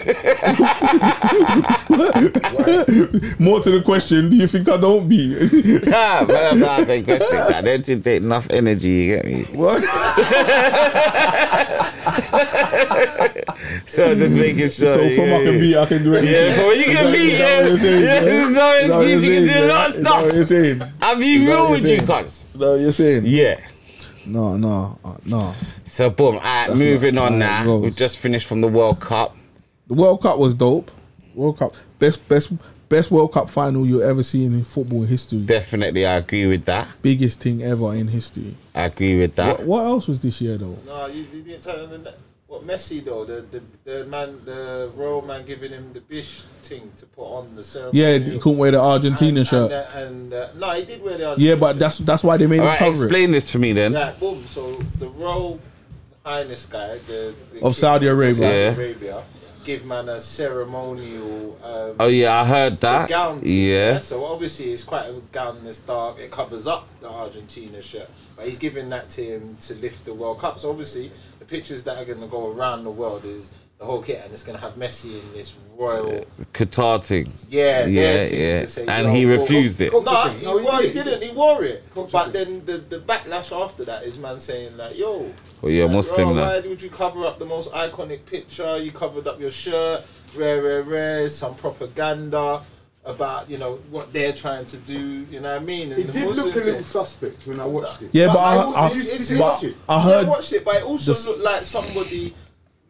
More to the question, do you think I don't be? Ah, man, I'm not asking questions. I don't take enough energy. You get me? what? So just making sure. So from I can beat, I can do anything. Yeah, from you can Is that- beat, is that what you're saying, yeah. yeah? This is no Is that what excuse, you're can do a yeah? lot of Is that what stuff. you're saying? I'll be real with you, cuz. What you're saying? Yeah. No, no, uh, no. So boom. Alright, That's moving not on how it now. goes. We just finished from the World Cup. The World Cup was dope. World Cup, best, best, best World Cup final you'll ever see in football history. Definitely, I agree with that. Biggest thing ever in history. I agree with that. What, what else was this year though? No, you, you didn't tell him that. What Messi though? The, the the man, the royal man, giving him the bisht thing to put on the ceremony. Yeah, he couldn't wear the Argentina and, shirt. And, uh, and uh, no, he did wear the. yeah, but shirt. that's that's why they made All him right, cover it. explain this to me then. Yeah, boom. So the royal highness guy, the, the Of Saudi Arabia. Saudi Yeah. Arabia, give man a ceremonial. Um, Oh yeah, I heard that. gown team, Yeah. So obviously it's quite a gown that's dark. It covers up the Argentina shirt, but he's giving that to him to lift the World Cup. So obviously the pictures that are going to go around the world is the whole kit, and it's going to have Messi in this royal. Qatar thing. Yeah, Yeah, yeah. say, And he well, refused it. No, Culture he, thing. No, he well, he did. didn't. He wore it. Culture but thing. then the, the backlash after that is man saying like, "Yo, Well, you're like, Muslim bro, now. Why would you cover up the most iconic picture? You covered up your shirt, rare, rare, rare. Some propaganda about you know what they're trying to do. You know what I mean? And It the did look a little suspect when I watched it. Yeah, but I, I- I, did you it's, but shit? I yeah, heard I watched it, but it also looked like somebody,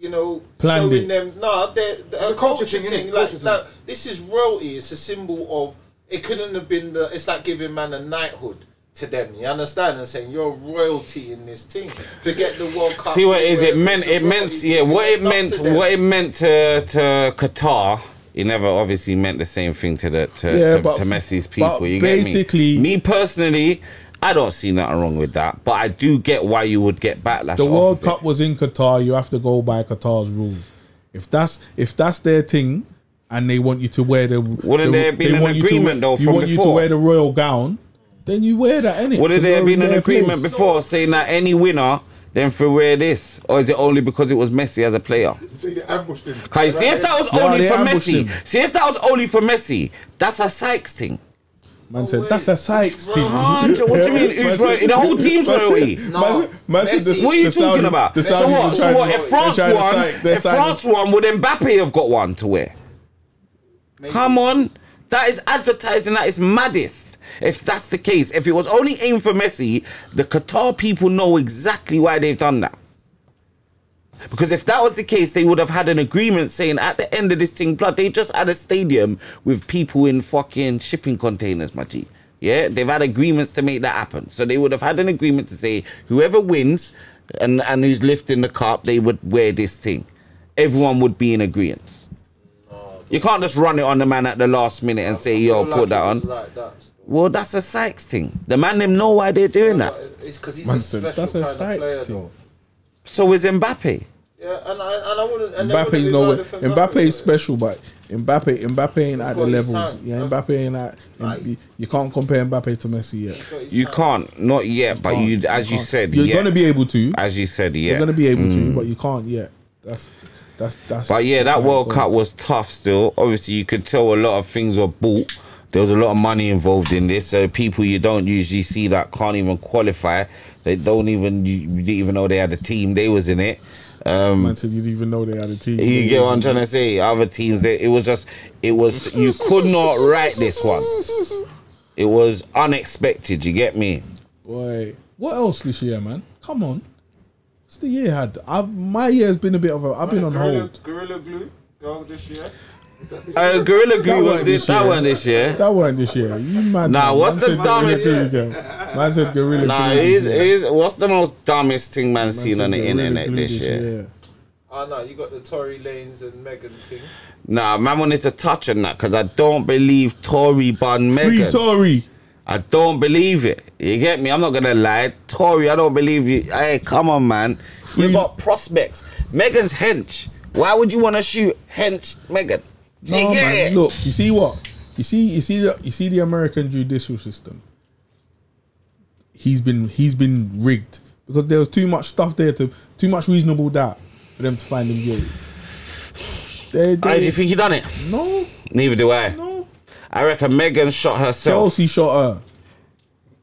you know, Planned showing it. them. No, they're, they're a a culture culture thing, thing. Like, Culture no, this is royalty. It's a symbol of. It couldn't have been the. It's like giving man a knighthood to them. You understand? And saying you're royalty in this thing. Forget the World Cup. See what it is? It meant it meant yeah. What it meant what it meant to to Qatar. It never obviously meant the same thing to the to, Yeah, to, but- to Messi's people. You basically- get me? Me personally, I don't see nothing wrong with that. But I do get why you would get backlash. the World it. Cup was in Qatar. You have to go by Qatar's rules. If that's if that's their thing, and they want you to wear the Wouldn't the, there have been an want you to agreement, wear- though, You want you to wear the royal gown, then you wear that. Innit? Would Because there have been an agreement place. before saying that any winner then for wear this, or is it only because it was Messi as a player? See, they ambushed him. Cause see if that was Yeah, only they for ambushed Messi. him. See if that was only for Messi. That's a Sykes thing. Man said wait. that's a Sykes team. Hundred- what do you mean? Who's said- royalty? The whole team's man said- royalty. man No, said- the- Messi- What are you talking Saudi- about? so what? So what? to- If France won, if France won, would Mbappe have got one to wear? Come on, that is advertising. That is maddest. If that's the case, if it was only aimed for Messi, the Qatar people know exactly why they've done that. Because if that was the case, they would have had an agreement saying at the end of this thing, blood, they just had a stadium with people in fucking shipping containers, my G. Yeah, they've had agreements to make that happen. So they would have had an agreement to say whoever wins and, and who's lifting the cup, they would wear this thing. Everyone would be in agreement. You can't just run it on the man at the last minute and say, yo, Feel put like that on. Like that. Well, that's a Sykes thing. The man them know why they're doing that. It's because he's Man a special that's a kind of Sykes player, thing. though. So is Mbappe. Yeah, and I, and I wouldn't. And they wouldn't Mbappe's be no mad if Mbappe is special, but Mbappe Mbappe ain't He's at the levels. time. Yeah, Mbappe ain't at. Aye. You can't compare Mbappe to Messi yet. You time. can't, not yet, but you, as you can't. said, you're yeah. gonna be able to. as you said, yeah. You're gonna be able to, but mm. you can't yet. That's that's that's. But yeah, that's that World Cup was tough still. Obviously, you could tell a lot of things were bought. There was a lot of money involved in this. So people you don't usually see that can't even qualify. They don't even you, didn't even know they had a team. They was in it. Um, Man said you didn't even know they had a team. you get what I'm trying to say? Other teams, they, it was just, it was you could not write this one. It was unexpected. You get me? Boy, what else this year, man? Come on. What's the year had? I've, my year's been a bit of a. I've been on Gorilla, hold. Gorilla Glue go this year. Uh, Gorilla Glue was weren't this. this That year. one this year. That weren't this year. You mad? Nah, man. what's Man the said dumbest- Glue again. Man said Gorilla Nah, Glue he's, this year. he's, what's the most dumbest thing man Man seen on the Gorilla internet Glue this year? Oh no, you got the Tory Lanez and Megan thing. Nah, man wanted to touch on that because I don't believe Tory bun Free Tory. I don't believe it. You get me? I'm not gonna lie. Tory, I don't believe you. Hey, come on, man. You got prospects. Megan's hench. Why would you want to shoot hench Megan? No, You man. Look, you see what? You see, you see the, you see the American judicial system. he's been he's been rigged because there was too much stuff there to too much reasonable doubt for them to find him guilty. They, Hey, do you think he done it? no, Neither do I. no. I reckon Megan shot herself. Kelsey shot her.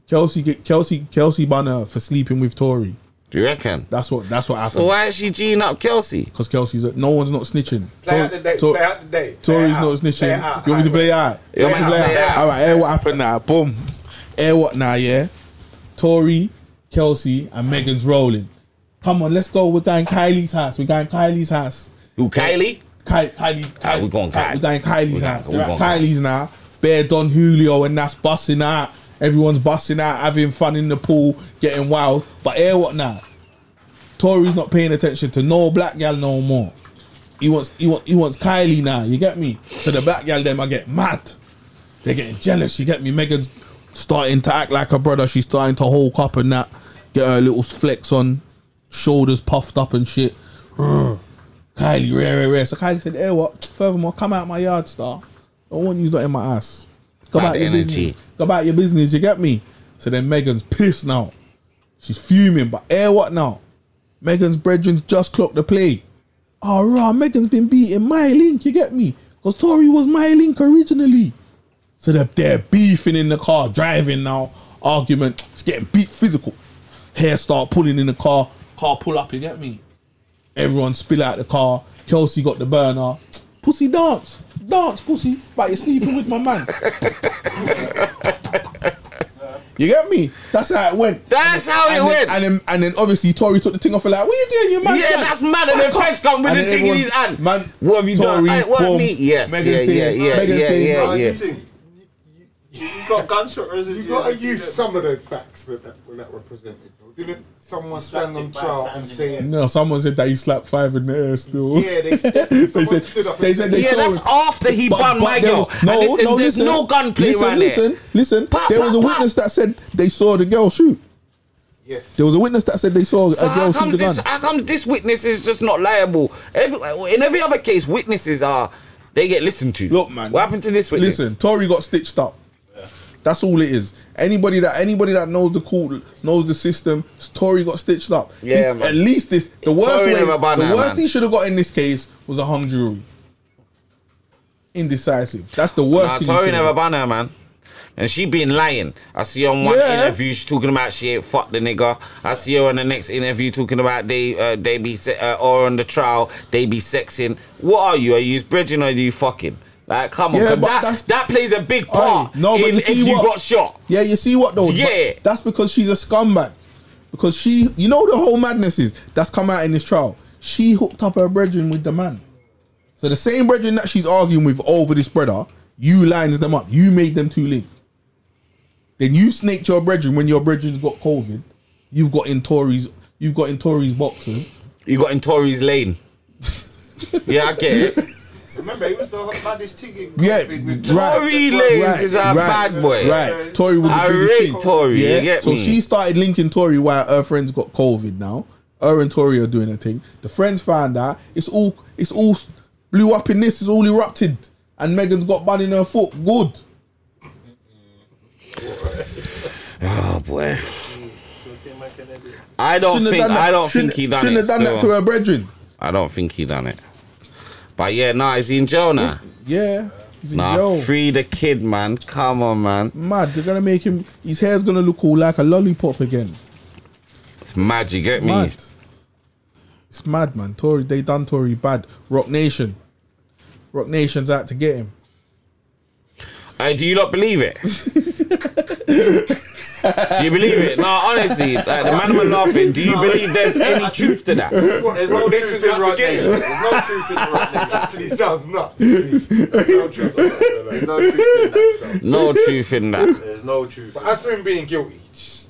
Kelsey Kelsey Kelsey bun her for sleeping with Tory. Do you reckon? That's what that's what happened. So happened. why is she G'ing up Kelsey? Because Kelsey's a, no one's not snitching. Play out the day. Tor- Play out the day. Play Tory's not snitching. Out. You want me to play out? You want me to Play play out? All right, air what happened now? Boom. Air what now? Yeah. Tory, Kelsey, and Megan's rolling. Come on, let's go. We're going Kylie's house. We're going Kylie's house. Who, Kylie? Ky- Kylie, Ah, we going Kylie. We're going Kylie's We going- house. we They're at going Kylie's now. Bear Don Julio and that's busting out. Everyone's busting out, having fun in the pool, getting wild. But air what now? Tory's not paying attention to no black gal no more. He wants he wants he wants Kylie now. You get me? So the black gal them I get mad. They're getting jealous. You get me? Megan's starting to act like a brother. She's starting to hold up and that. Get her little flex on, shoulders puffed up and shit. Kylie, rare, rare, rare. So Kylie said, "Hey, what? Furthermore, come out my yard, star. I want you not in my ass. Go Bad about your energy. business. Go about your business. You get me?" So then Megan's pissed now. She's fuming. But air what now? Megan's brethren's just clocked the play. Oh, rah, Megan's been beating my link. You get me? Because Tory was my link originally. So they're, they're beefing in the car, driving now. Argument. It's getting beat physical. Hair start pulling in the car. Car pull up. You get me? Everyone spill out the car. Kelsey got the burner. Pussy dance. Dance, pussy. But you're sleeping with my man. you get me? That's how it went. That's how it and went. Then, and then and then obviously Tory took the thing off and like, what are you doing, you man? Yeah, that's mad. And then the feds come with the thing in his hand. Man, What have you done? Tory, Hey, what boom. me? Yes, Megan yeah, saying- yeah, yeah, Megan yeah, saying, yeah, That's yeah. The thing. He's got gunshot residue. You've got to use some of the facts that, that, that were presented. Though. Didn't someone stand on trial and say, No, someone said that he slapped five in the air still. yeah, they, they, they said they said they Yeah, saw that's him. after he banned my girl. was- And listen, there's listen, no gunplay listen, around there. listen, Listen, there was a witness that said they saw the girl shoot. Yes. There was a witness that said they saw So a girl shoot the this? gun. How come this witness is just not liable? Every, in every other case, witnesses are they get listened to. Look, man. what happened to this witness? Listen, Tory got stitched up. That's all it is. Anybody that anybody that knows the court knows the system. Tory got stitched up. Yeah. At least this the worst way, the her, worst man. he should have got in this case was a hung jury. Indecisive. That's the worst Nah, thing. he Tory should have never banned her, man. And she been lying. I see her on one Yeah. interview she talking about she ain't fuck the nigga. I see her on the next interview talking about they uh, they be uh, or on the trial they be sexing. What are you? Are you bridging or are you fucking? Like come on, Yeah, that that plays a big part Aye, no, but in you see if you what- got shot. Yeah, you see what though? Yeah. that's because she's a scumbag. Because she, you know, the whole madness is that's come out in this trial. She hooked up her brethren with the man. So the same brethren that she's arguing with over this brother, you lines them up. You made them two link. Then you snaked your brethren when your brethren's got COVID. You've got in Tories. You've got in Tories boxes. You got in Tory's lane. yeah, I get it. Remember, he was the baddest ticket. Yeah, with right. Tory Lanez is a bad boy. Right, Tory was the I biggest rate thing. Tory, you get so me? she started linking Tory while her friends got COVID. Now her and Tory are doing a thing. The friends found out it's all it's all blew up in this. It's all erupted, and Megan's got bun in her foot. Good. Oh boy. I don't Shouldn't think I don't think he done Shouldn't it. have done that to her brethren. I don't think he done it. But yeah, nah, is he in jail now? Yeah, he's in Nah, jail. free the kid, man. Come on, man. Mad. They're gonna make him. His hair's gonna look all like a lollipop again. It's mad. You get me? Mad. It's mad, man. Tory, they done Tory bad. Roc Nation. Roc Nation's out to get him. Hey, do you not believe it? do you believe it? No, honestly, like, the man were laughing. Do you believe there's any truth to that? There's no truth in Roc Nation. There's no truth in Roc Nation. Actually sounds nuts. There's no truth in that. There's no truth in that. so. No truth in that. There's no truth. But as for him being guilty,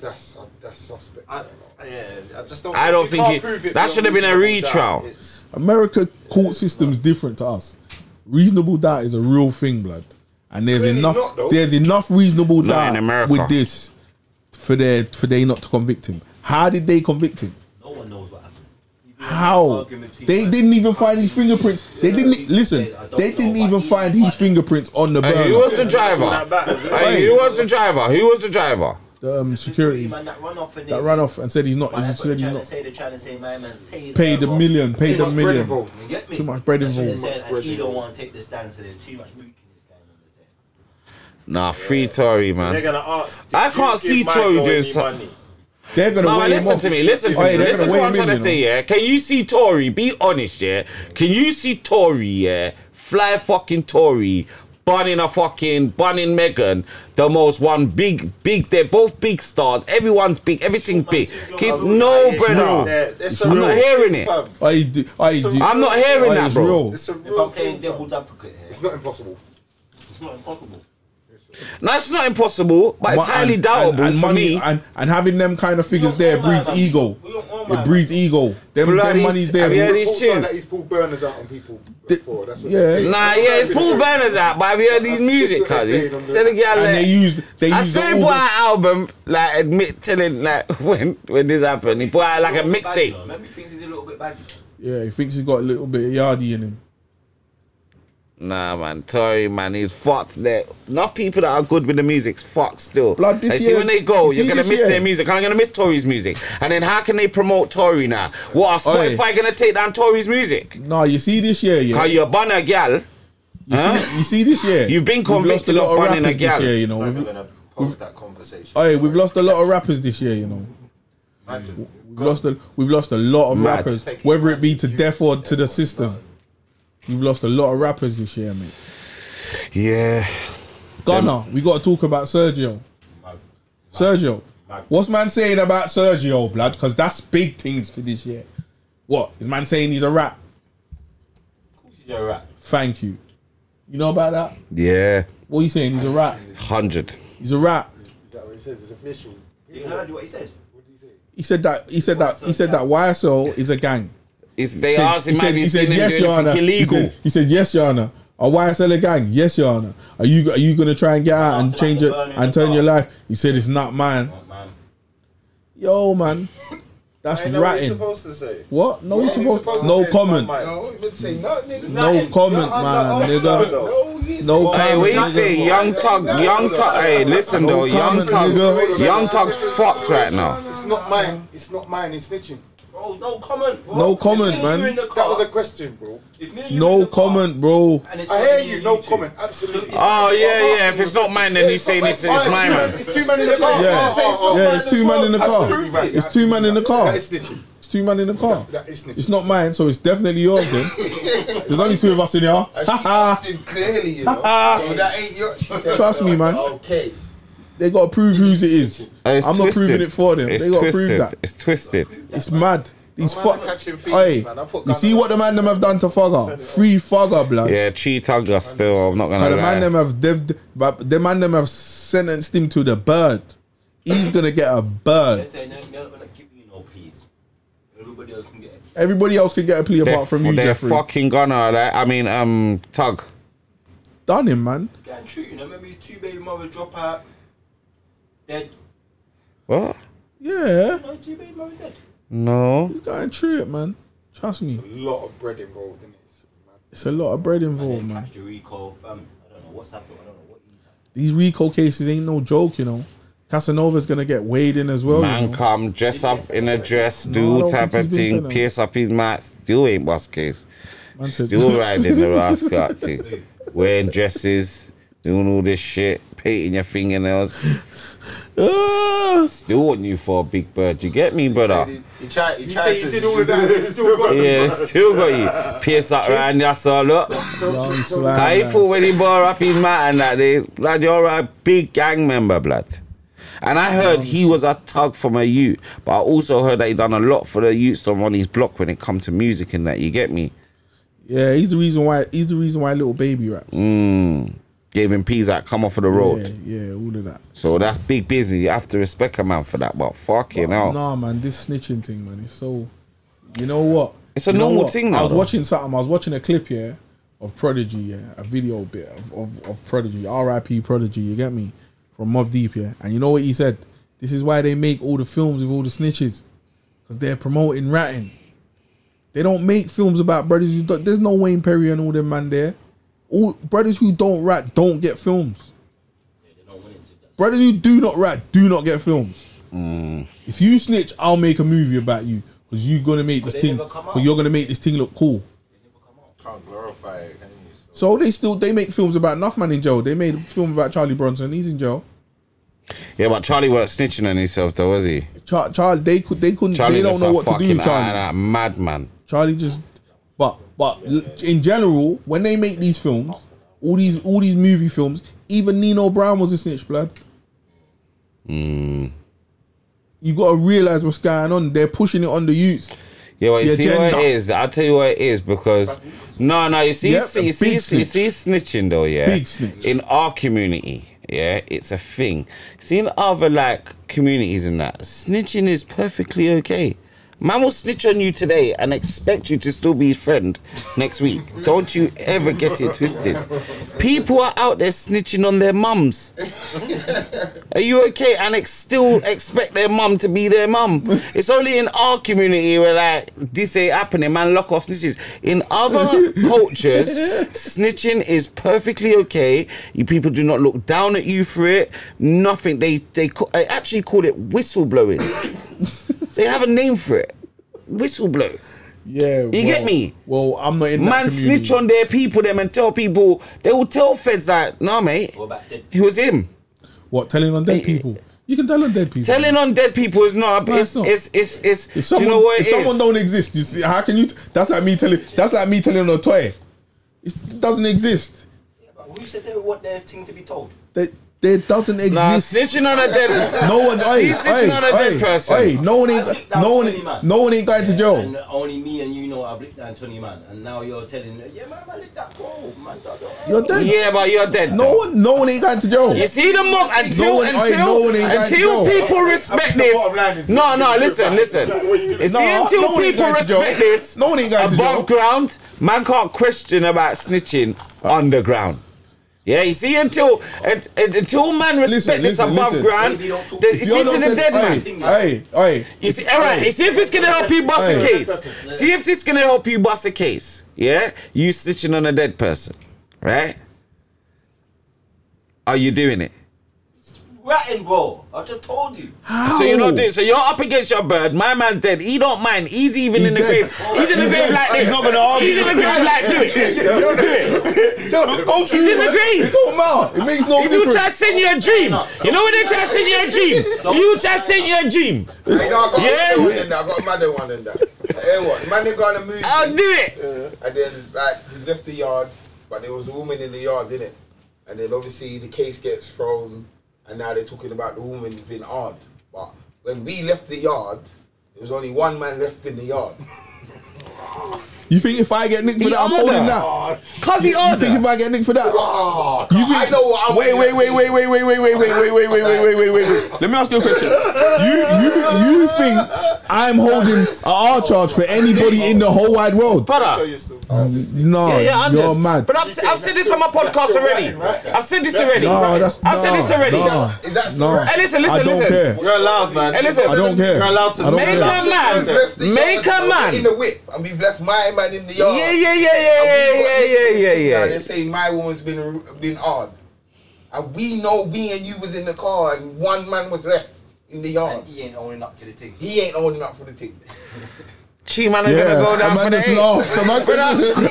that's that's suspect. I, yeah, I just don't. I don't think can't it- that should have been a retrial. America court system's different to us. Reasonable doubt is a real thing, blood. And there's Clearly enough not, there's enough reasonable Not doubt in with this for their for they not to convict him. How did they convict him? No one knows what happened. How? They didn't even find his fingerprints. They didn't listen. They didn't even find his fingerprints on the Hey, who was the driver? that bad, is it? Hey, who was the driver? Who was the driver? the um, security Man, that run off that ran off and said he's not. Man, He said he's not say. They're trying to say my man's paid. paid the them off. million, paid Too the much bread million. involved. You get me? Too much bread That's what involved. he don't want to take the stand, so there's too much mook in this guy. man, they're saying. Nah, free Tory, man. They're man. gonna ask. I can't see Tory doing any so- money? They're gonna No, weigh him listen off. to me, listen to Oh, yeah, me. they're Listen gonna what I'm trying to say, yeah? Can you see Tory, be honest, yeah? Can you see Tory, yeah? Fly fucking Tory, bunning a fucking, bunning Megan, the most one big, big, they're both big stars. Everyone's big, everything big. Kids, no, Yeah, brother. they're- it's a I'm not hearing it. I do. I do. I'm not hearing I, that, bro. real. It's a If I'm playing devil's advocate here, It's not impossible. it's not impossible. No, it's not impossible, but it's highly and- doubtable and, and for money me. and, and having them kind of figures there breeds man. ego. We don't want my It breeds ego. Them, them Bloody money's there. have you heard these tunes? that he's pulled burners out on people before. That's what yeah. they're saying. Nah, yeah, it's Paul Burners out, but have you heard these music, what cuz? saying It's on the- and like- they use they I use saw the him put out an album, like admit telling like when when this happened, he put out like a Little bit baggy, mixtape. Maybe he thinks he's a little bit baggy. Yeah, he thinks he's got a little bit of yardie in him. Nah, man, Tory, man, he's fucked. There, enough people that are good with the music's fucked still. Blood, this and see year- when they go, you you're gonna miss year? their music. I'm gonna miss Tory's music. And then how can they promote Tory now? What are Oi. Spotify gonna take down Tory's music? Nah, you see this year, yeah. Cause you're banner gal. You, Huh? see, you see this year. You've been We've lost convicted a lot of of banning a rappers this year, you know. I'm not We've, even gonna post that conversation. Aye, we've lost a lot of rappers this year, you know. Imagine. We've lost a we've lost a lot of Mad. rappers, whether it be to death or to the yeah, system. We've lost a lot of rappers this year, mate. Yeah. Gunna, we got to talk about Sergio. Sergio, what's man saying about Sergio, blood? Because that's big things for this year. What is man saying? He's a rat. Of course he's a rat. Thank you. You know about that? Yeah. What are you saying? He's a rat. Hundred. He's a rat. Is that what he says? It's official. You heard what he said? What did he say? He said that. He said that. He said that YSL is a gang. It's, they He said- asked him, he said, have you he said him yes, doing Your Honor. anything He said, he said, yes, Your Honor. Oh, a YSL a gang? Yes, Your Honor. Are you are you gonna try and get out and change it and turn your life? He said it's not mine. Oh, man. Yo, man, that's I know what he's ratting. supposed to say. What? No, What he's he's supposed. supposed no say is not comment. mine. No, he didn't say nothing. nigga. No Nothing. comments, man, nigga. oath. No, he's- Hey, comments. what you nigga. say? Young Thug, Young Thug. Hey, listen No though, Young Thug. Young Thug's fucked right now. It's not mine. It's not mine. He's snitching. Bro, no comment. Bro. No comment, If me and man. you in the That was a question, bro. if me and you in No comment, bro. I hear you. No comment. Absolutely. Oh yeah, yeah. If it's not mine, then you say this is mine, man. It's two men in the car. Yeah. It's Yeah, mine it's two men in the car. It's two men in the car. That is snitching. It's two men in the car. That is snitching. It's not mine, so it's definitely yours then. There's only two of us in here. I speak clearly, you know. that ain't your. She said, Trust me, man. Okay. They gotta prove whose it is. It's I'm not proving it for them. It's they gotta twisted. prove that. It's twisted. It's mad. These fuck. Hey, man. I put you see what the man them have done to Thugger? Free Thugger, blood. Yeah, cheat Thugger still. I'm not gonna the man them have they've, but the man them have sentenced him to the bird. He's gonna get a bird. Let's say, no, no, we're not giving you no peas. Everybody else can get. Everybody else can get a plea They're, apart from you, they're Jeffrey. fucking gonna. Like, I mean, um, Tug. Done him, man. Getting true, you know. Remember his two baby mother drop out, dead. What? Yeah, No, his two baby mother dead. No. he's going through it, man. Trust me. A lot of bread involved in it. It's a lot of bread involved, man. catch the Rico fam. Um, I don't know what's happened. I don't know what. These Rico cases ain't no joke, you know. Casanova's gonna get weighed in as well. Man you know. come, dress up in a dress, No, do don't type of thing, pierce up his mat, still ain't boss case. Man said- Still riding the rascal thing. Wearing dresses, doing all this shit, painting your fingernails. Ah, Still want you for a big bird. You get me, He, brother? he tried. He You tried say to you did all of that. It's still got Yeah, still got you. Pierce up around your soul, look. young I thought when he bore up his mat and that, they, like, you're a big gang member, blood. And I heard he was a tug from a youth, but I also heard that he done a lot for the youths on his block when it come to music and that. You get me? Yeah, he's the reason why. He's the reason why little baby raps. Mm. Gave him peas that come off of the road. Yeah, yeah, all of that. So that's big business. You have to respect a man for that. But fucking hell. Nah, man, this snitching thing, man, it's so. You know what? It's a You normal thing now, I was though. watching something. I was watching a clip here of Prodigy, yeah, a video bit of, of, of Prodigy, R.I.P. Prodigy. You get me? From Mobb Deep, yeah. And you know what he said? This is why they make all the films with all the snitches, because they're promoting ratting. They don't make films about brothers there's no Wayne Perry and all them man there. All brothers who don't rat don't get films. Yeah, they're not willing to. brothers who do not rat do not get films. Mm. If you snitch, I'll make a movie about you because you're gonna make this they thing. never come Because out. you're gonna make this thing look cool. Glorify it. So- So they still they make films about enough man in jail. They made a film about Charlie Bronson. He's in jail. Yeah, but Charlie wasn't snitching on himself though, was he? Char- Charlie, they could they couldn't Charlie they don't know what to do fucking with Charlie. madman. Charlie just, but in general, when they make these films, all these all these movie films, even Nino Brown was a snitch, blood. Hmm. You got to realize what's going on. They're pushing it on the youth. Yeah, well, you The see what it agenda. is. I'll tell you what it is because no, no, you see, Yep, see you see, you snitch. see, snitching though, yeah, Big snitch. in our community. Yeah, it's a thing. See, in other like communities and that, snitching is perfectly okay. Man will snitch on you today and expect you to still be his friend next week. Don't you ever get it twisted. People are out there snitching on their mums. Are you okay? And ex- still expect their mum to be their mum. It's only in our community where like this ain't happening, man. Lock off snitches. In other cultures, snitching is perfectly okay. You people do not look down at you for it. Nothing. They they, they actually call it whistleblowing. They have a name for it. Whistleblow. Yeah, You get me? Well, I'm not in that Man community. snitch on their people them and tell people they will tell feds like, nah mate, What about it was him. What telling on dead people? You can tell on dead people. Telling on dead people is not. No, it's, it's not. it's it's it's. If someone, you know what if it someone is? don't exist, you see, how can you? That's like me telling. That's like me telling on a toy. It's- It doesn't exist. But Who said they want their thing to be told? There, there doesn't Nah, exist. snitching on a dead. no one. Hey, See, snitching hey, on a dead hey, person. Hey, no one ain't. No one. ain't- man. No one ain't going to jail. And only me and you know I've licked down 20 man. And now you're telling, yeah, man, I licked that bro, man. I don't- You're dead. Yeah, but you're dead. No though. one. No one ain't going to jail. You see the mock until No one- hey, until no one ain't going to until jail. people respect the bottom this. No, no, listen, listen. You see, until no people going to jail. respect this, No one ain't going to jail. above ground, man can't question about snitching uh, underground. Yeah, you see, until and, and- until man respect Listen, this listen, above listen. ground, Maybe the, to you see to the said- dead man. Hey, hey, hey. You see, all right. You see if it's gonna help you bust a case. See if this gonna help you bust a case. Yeah, you snitching on a dead person, right? Are you doing it? Ratting, bro. I just told you. How? So you're not doing. So you're up against your bird. My man's dead. He don't mind. He's even He's in the dead. grave. He's in the grave like this. He's not gonna argue. He's in the grave like do it. Do it. He's in the grave. It don't matter. It makes no If you try to difference. send you a dream, you know when they try to send you a dream, you try to send you a dream. I know I got Yeah. yeah. one in there. I got a madder one in there. Hey, what? The man they got on a movie. I'll do it. And then like he left the yard, but there was a woman in the yard, didn't it? And then obviously the case gets thrown, and now they're talking about the woman being hard. But when we left the yard, there was only one man left in the yard. You think if I get nicked for He that, I'm holding that? Cause he You think if. I get nicked for that? Oh, You think? I know what I'm. Wait, wait, wait, wait, wait, wait, wait, wait, wait, wait, wait, wait, wait, wait, wait, wait, wait. Let me ask you a question. You, you, you think I'm holding an R charge for anybody in the whole wide world? Brother. No, Yeah, yeah, 100. you're mad. But I've, I've said this on my podcast already. I've said this already. No, that's I've said this already. No, Is that still no. right? Hey, listen, I listen, don't listen. care. You're allowed, man. Hey, listen. I don't care. You're allowed to I don't Make care. a man. We've left the Make yard, a man. In the whip, and we've left my man in the yard. Yeah, yeah, yeah, yeah, yeah, yeah, yeah, yeah, yeah. They say my woman's been been hard, and we know me and you was in the car, and one man was left in the yard. And he ain't owning up to the thing. He ain't owning up for the thing. Chi man are Yeah, gonna go a down man for the just eight. laughed. A man just,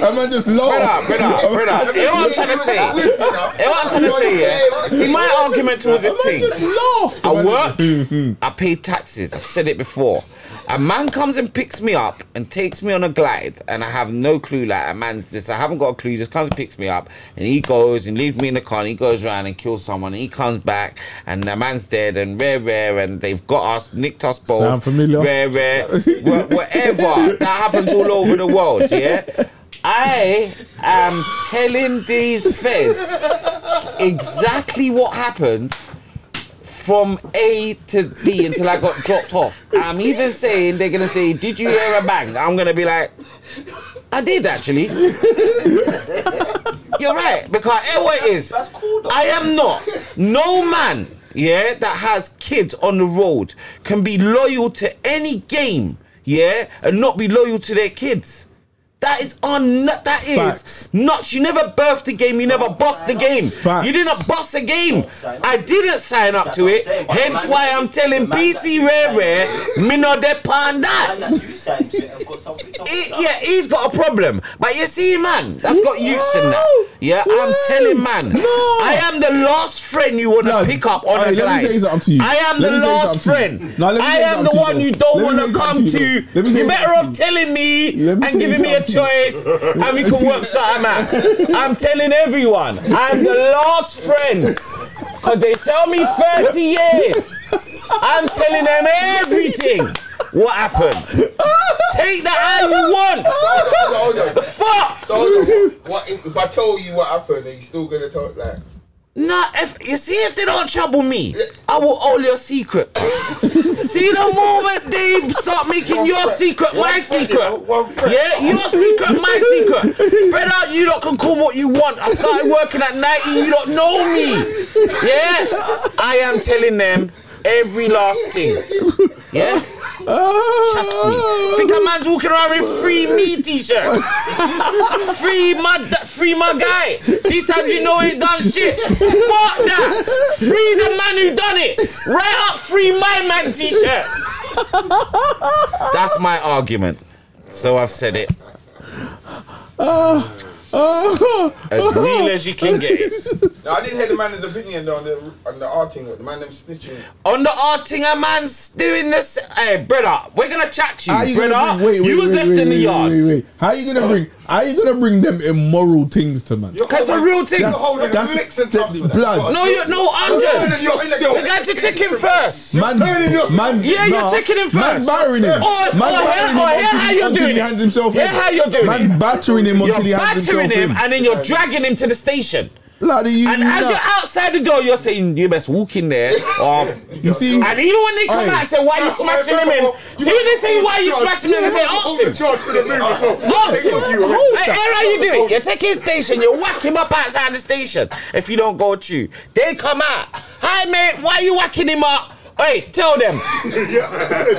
a man just Brother, laughed. brother, brother. You know what I'm trying to say? You know what I'm trying to say, yeah? See, my argument towards A this man thing. just laughed. I A man work, I pay taxes. I've said it before. A man comes and picks me up and takes me on a glide, and I have no clue. Like a man's just, I haven't got a clue. He just comes and picks me up, and he goes and leaves me in the car. And he goes around and kills someone. And he comes back, and the man's dead, and rare, rare, and they've got us, nicked us both. Sound familiar? Rare, rare, whatever. that happens all over the world. Yeah. I am telling these feds exactly what happened from A to B until I got dropped off. I'm even saying they're gonna say, "Did you hear a bang?" I'm gonna be like, "I did actually." You're right because what it is. That's cool though. I am not. No man, yeah, that has kids on the road can be loyal to any game, yeah, and not be loyal to their kids. That is un. That is Facts. nuts. You never birthed the game. You never bossed the game. Facts. You didn't boss the game. I didn't sign up That's to it. saying, Hence why I'm telling the man PC that- Rare Rare, me not depend And that. that you signed to it have got something to He- do with yeah, he's got a problem. But you see, man, that's got use in that. Yeah, I'm telling man, No. I am the last friend you want to Blood, pick up on alright, a let me glide. say something to you. I am Let the me say last something to you. friend. No, let me I say am something the to you, one though. you don't Let me want say to something come to you, to. though. Let me say You're better something off to you. telling me Let me and say giving me a something to you. Choice, and we can work something out. I'm telling everyone, I'm the last friend. Because they tell me 30 years. I'm telling them everything. What happened? Take that how you want. So hold on. The fuck? So hold on. What if, if I tell you what happened, are you still gonna talk like? Nah, if you see if they don't trouble me, I will hold your secret. see the moment they start making your secret my secret. Yeah, your secret, my secret. Brother, you lot can call what you want. I started working at night and you don't know me. Yeah? I am telling them every last thing. Yeah? Trust me. Think a man's walking around with free me t-shirts. Free my free my guy. These times you know he ain't done shit. Fuck that. Free the man who done it. Right up free my man t-shirts. That's my argument. So I've said it. As real as you can get it. No, I didn't hear the man's opinion on the on the art thing. The man them snitching? On the arting, a man's doing this. Hey, brother, we're gonna chat to How you, you brother. bring, wait, wait, you was wait, left wait, in the wait, yard. Wait, wait, How you gonna oh. bring? How you gonna bring them immoral things to man? Cause a real thing. You're holding That's licks and the- tops for that. blood. No, you no, Andre. You're We got to check him first. Man, man, Yeah, you're taking him first. Man first. battering him. Oh, man oh, battering him until, you're until doing he hands himself Here in. how you're doing Man battering him until he hands battering himself him in. and then you're dragging him to the station. Bloody you And as you're outside the door, you're saying you best walk in there. Or, You see? and even when they come Aye. out and say, "Why are you smashing him in?" See when they say, "Why are you smashing him?" in?" They say, "Ask him." charge for the move as well. Ask him. Hey, here how you do it. You take him station, you whack him up outside the station. If you don't go through, they come out. Hi mate, why are you whacking him up? Hey, tell them. yeah,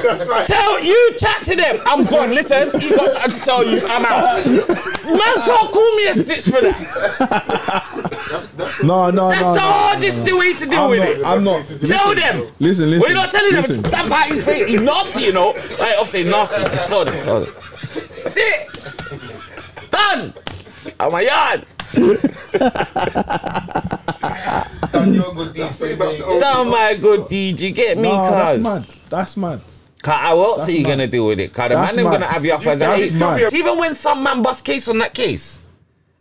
That's right. Tell you chat to them. I'm gone. Listen, he got something to tell you. I'm out. Man can't call me a snitch for that. No, no, no. That's no. the no, hardest no. way to deal I'm with not. it. I'm not. Tell them. Listen, listen. We're not telling them listen. to stamp out his face. He's nasty, you know. Hey, obviously nasty. Tell them, tell them. That's it. Done. Out my yard. Done your good deeds for the That's day. the old- my good DJ. Get me, No, that's mad. That's mad. Cause uh, I will That's you're gonna deal with it. Cause the That's man them gonna have you up as a That's ace. mad. Even when some man bust case on that case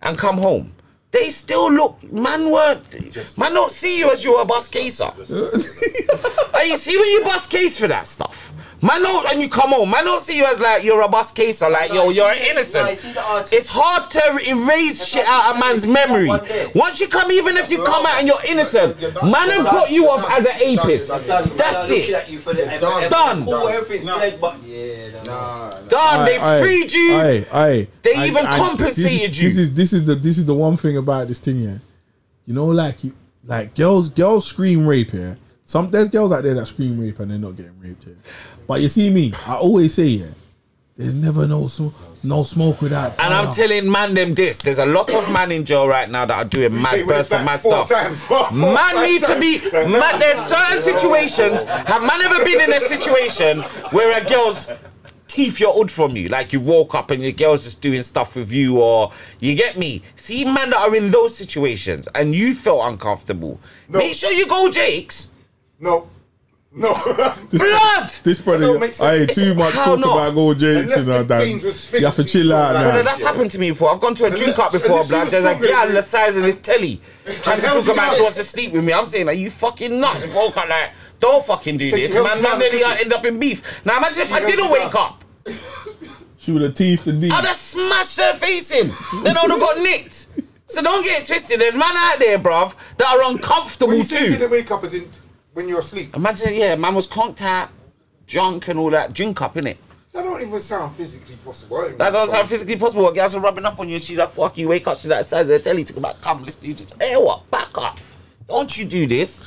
and come home, they still look man weren't man don't see you as you're a bust caser. and you see when you bust case for that stuff. Man don't and you come home, man don't see you as like you're a bust caser, like No, yo, you're the- innocent. no, I see the artist. it's hard to er, erase shit out of man's memory. One. Once you come, even if you come out and you're innocent, man have got you off as an apist. That's it. at you for the Done. Done. Cool, everything's dead, but yeah, no. Nah, nah. Done, they freed you. Aye, aye. They even compensated you. This is this is the this is the one thing about this thing, yeah. You know, like you like girls girls scream rape here. Some there's girls out there that scream rape and they're not getting raped here. But you see me, I always say yeah, there's never no sm- no smoke without fire. And I'm telling man them this. There's a lot of man in jail right now that are doing say mad when it's bursts and mad stuff. times, four- four, Man five need to be. times. Man, there's certain situations. Have man ever been in a situation where a girl's teeth your odd from you? Like you walk up and your girl's just doing stuff with you, or you get me? See, man that are in those situations and you felt uncomfortable. No. Make sure you go, Jakes. No. No. Blood. this brother, don't make sense. I It's- too much not? about gold Unless and all that. You have to chill out fixed, No, no, now. that's happened to me before. I've gone to a drink up before, blood. There's a girl the size of this telly trying to talk about she wants to sleep with me. I'm saying, are you fucking nuts? Woke up like, don't fucking do this, man. you Man, nearly I end up in beef. Now imagine if I didn't wake up. She would have teethed the D. I'd have smashed her face in. Then I'd have got nicked. So don't get it twisted. There's man out there, bruv, that are When uncomfortable you say too. didn't wake up as in when you're asleep, Imagine, yeah, man was conked out, drunk and all that, drink up, innit? that don't even sound physically possible. That doesn't sound physically possible. A girl's rubbing up on you and she's like, fuck you, wake up, she's outside of the telly, talking about, come, listen, you just, hey, what, back up. Don't you do this.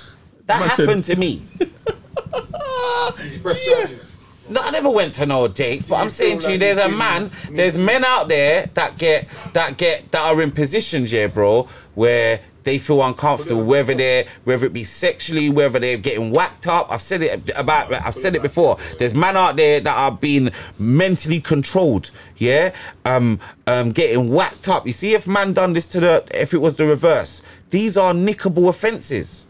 That Man said- happened to me. Did you press charges? No, I never went to no dates, but I'm saying to you, there's a man, there's men out there that get that get that are in positions, yeah, bro, where they feel uncomfortable, whether they're whether it be sexually, whether they're getting whacked up. I've said it about I've said it before. There's men out there that are being mentally controlled, yeah, um, um, getting whacked up. You see, if man done this to the, if it was the reverse, these are nickable offences.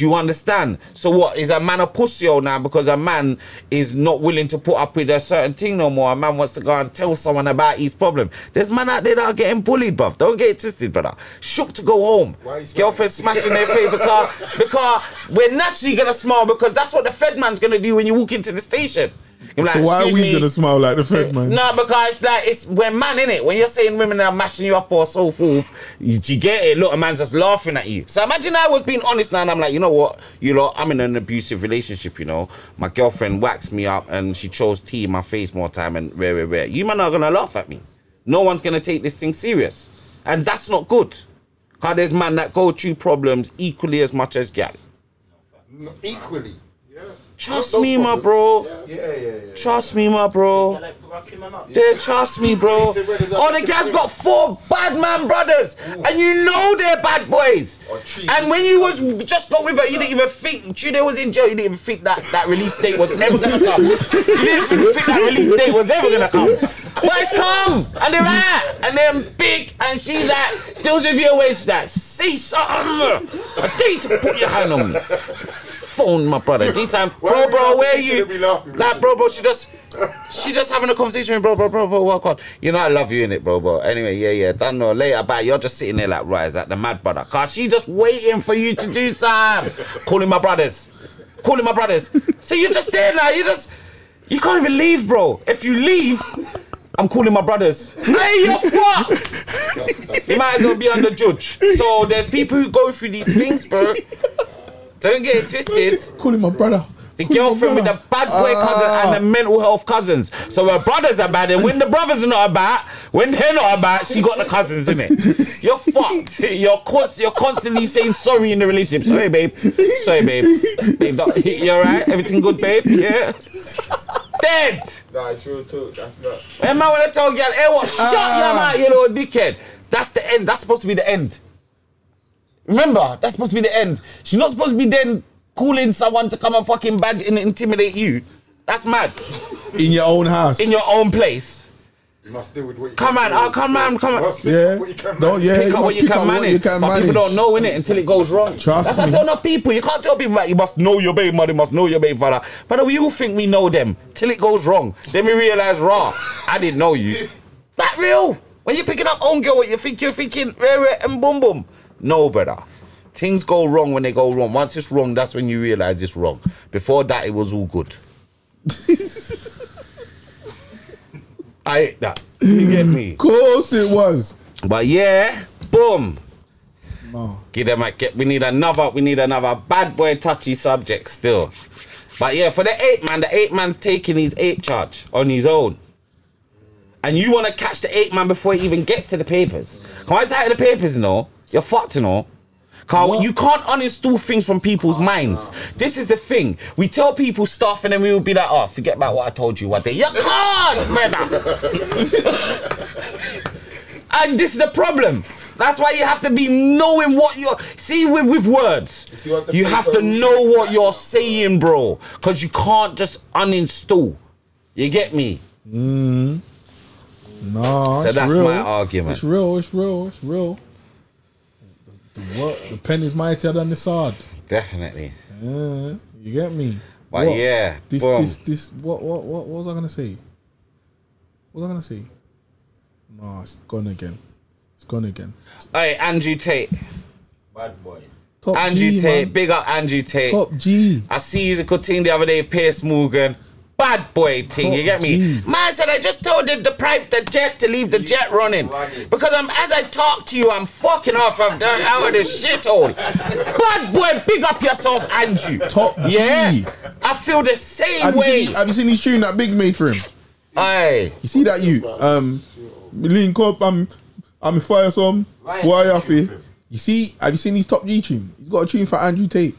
Do you understand? So what is a man a pussy now because a man is not willing to put up with a certain thing no more? A man wants to go and tell someone about his problem. There's man out there that are getting bullied, bruv. Don't get it twisted, brother. Shook to go home. Girlfriend smashing their face because because we're naturally gonna smile because that's what the Fed man's gonna do when you walk into the station. You're like, So why are we me." gonna smile like the Fed man? No, because like it's when man in it. When you're saying women that are mashing you up or so forth, you, you get it. Look, a man's just laughing at you. So imagine I was being honest now, and I'm like, you know what, you know, I'm in an abusive relationship. You know, my girlfriend waxed me up, and she chose tea in my face more time, and rare, rare, rare. You man are gonna laugh at me. No one's gonna take this thing serious, and that's not good. Cause there's man that go through problems equally as much as gal. No, equally. Trust No me, my bro. Yeah, yeah, yeah. Trust me, my bro. Like rocking. Dude, trust me, bro. Oh, the guy's got four bad man brothers, and you know they're bad boys. And when you was just got with her, you didn't even think Jude was in jail. You didn't even think that that release date was ever gonna come. You didn't think, think that release date was ever gonna come. But it's come, and they're at, and they're big, and she's at. still with your way. that like, see something. I dare you to put your hand on me. Phone my brother. This time, Why bro, bro, where You you? laughing, Like, bro, bro, she just, she just having a conversation with bro, bro, bro, bro, walk on. You know I love you in it, bro, bro. Anyway, yeah, yeah, don't know later, but you're just sitting there like, right, is that the mad brother? Cause she just waiting for you to do something. Calling my brothers, calling my brothers. So you're just there now. You just, you can't even leave, bro. If you leave. I'm calling my brothers. Hey, you're fucked. You might as well be under judge. So there's people who go through these things, bro. Don't get it twisted Calling my brother. the Calling my girlfriend with the bad boy cousin Ah. and the mental health cousins. So her brothers are bad, and when the brothers are not about, when they're not about, she got the cousins in it. You're fucked. You're const- you're constantly saying sorry in the relationship. Sorry, babe. Sorry, babe. babe don't- you alright? Everything good, babe? Yeah. Dead. Nah, it's real talk. That's not. When man wanna tell girl, hey what? Shut your mouth, you little dickhead. That's the end. That's supposed to be the end. Remember, that's supposed to be the end. She's not supposed to be then calling someone to come and fucking bad and intimidate you. That's mad. In your own house. In your own place. You must deal with what you Come can on, oh, come on, come on. You must yeah. what you can Don't, yeah. Pick you up what you can up what manage. you can but manage. people don't know in it until it goes wrong. Trust That's me. why I tell enough people. You can't tell people like you must know your baby mother, you must know your baby father. But we all think we know them till it goes wrong. Then we realize, raw, I didn't know you. That real. When you're picking up own girl, what you think you're thinking, rare, rare, and boom, boom. No, brother. Things go wrong when they go wrong. Once it's wrong, that's when you realize it's wrong. Before that, it was all good. I hate that. You get me? Of course it was. But yeah, boom. No. Give them a get. We need another. We need another bad boy touchy subject still. But yeah, for the eight man, the eight man's taking his eight charge on his own. And you want to catch the eight man before he even gets to the papers. Come on, it's out of the papers, you know. You're fucked, you know. Cause What? you can't uninstall things from people's minds. This is the thing. We tell people stuff and then we will be like, oh, forget about what I told you one day. You can't, brother. and this is the problem. That's why you have to be knowing what you're. See, with, with words, you you have to know what you're saying, bro. Because you can't just uninstall. You get me? No. So it's that's real. my argument. It's real. It's real. It's real. The, the, what, the pen is mightier than the sword. Definitely. Yeah, you get me. But What? yeah, This, boom. this, this. What, what, what, what was I gonna say? What was I gonna say? No, it's gone again. It's gone again. Hey, Andrew Tate. Bad boy. Top Andrew G, Tate. man. Big up Andrew Tate. Top G. I see you a thing the other day, Piers Morgan. Bad boy thing, you get me? G. Man said I just told the, the private the jet to leave the jet running. Because I'm as I talk to you, I'm fucking off of the, out of this shithole. Bad boy, big up yourself, Andrew. Top Yeah. G. I feel the same Have you, way. seen, have you seen his tune that Biggs made for him? Aye. You see that you? Um, link up. I'm, I'm a fire some. Why did you a tune fi? for him. You see? Have you seen his top G tune? He's got a tune for Andrew Tate.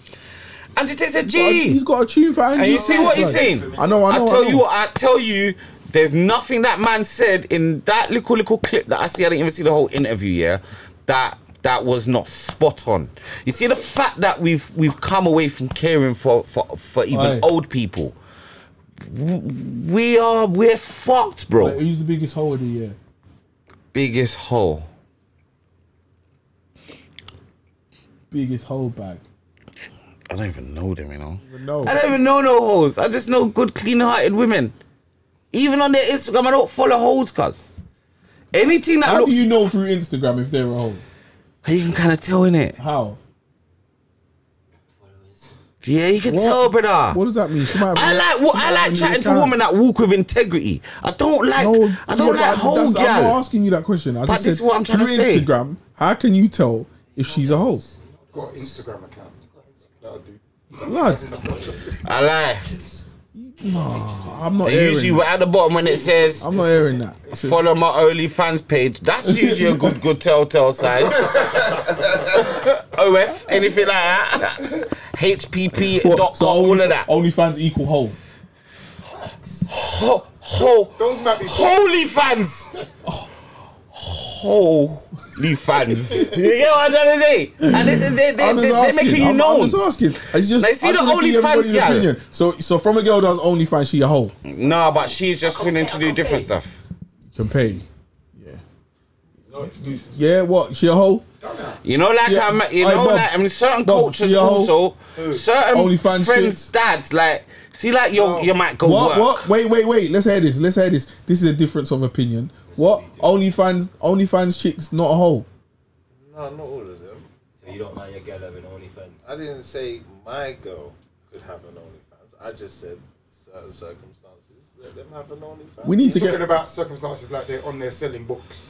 Andrew Tate's a He's got a- G. He's got a tune for Andrew And you see what he's Tate, saying? I know, I know. I tell know. you what, I tell you, there's nothing that man said in that little little clip that I see. I didn't even see the whole interview. Yeah, that that was not spot on. You see the fact that we've we've come away from caring for for, for even old people. We are we're fucked, bro. Like, who's the biggest hole of the year? Biggest hole. Biggest hole bag. I don't even know them, you know. No. I don't even know no hoes. I just know good, clean-hearted women. Even on their Instagram, I don't follow hoes, cuz. Anything that How looks, do you know through Instagram if they're a hole? you can kind of tell in it. How? Yeah, you can What? tell, brother. What does that mean? She might have I a- like what I like chatting to women that walk with integrity. I don't like No, I don't yeah, like but hoe that's- I'm not asking you that question. I But just this said, is what I'm trying to through say. Instagram, how can you tell if she's a hoe? Got an Instagram account. That'll do. Lad, I lie. No, I'm not Usually hearing. we're at the bottom when it says I'm not hearing that. It's follow my OnlyFans page. That's usually a good good telltale sign. OF, anything like that. HPP, what, dot so com, all only, of that. OnlyFans equal hole. Ho, ho, Those might be holy fans. Oh. Holy fans. you know what I'm trying to say? And this is they, they, I'm they, just they're asking. making you I'm, know. I'm just asking. It's just Like, see I the just wanna OnlyFans opinion. So, so from a girl that only OnlyFans, she a hoe. No, but she's just willing to do different stuff. Can pay. Yeah. Yeah. What? She a hoe? You know, like Yeah, I'm, you aye, know, Bob. like I mean, certain Bob, cultures see how- also, certain OnlyFans friends, chicks. dads, like, see, like you, you might go What? work. What? Wait, wait, wait. Let's hear this. Let's hear this. This is a difference of opinion. What? OnlyFans, OnlyFans chicks not a hoe. No, not all of them. So you don't mind your girl having OnlyFans? I didn't say my girl could have an OnlyFans. I just said certain circumstances let them have an OnlyFans. We need He's to talking get. about circumstances like they're on there selling books.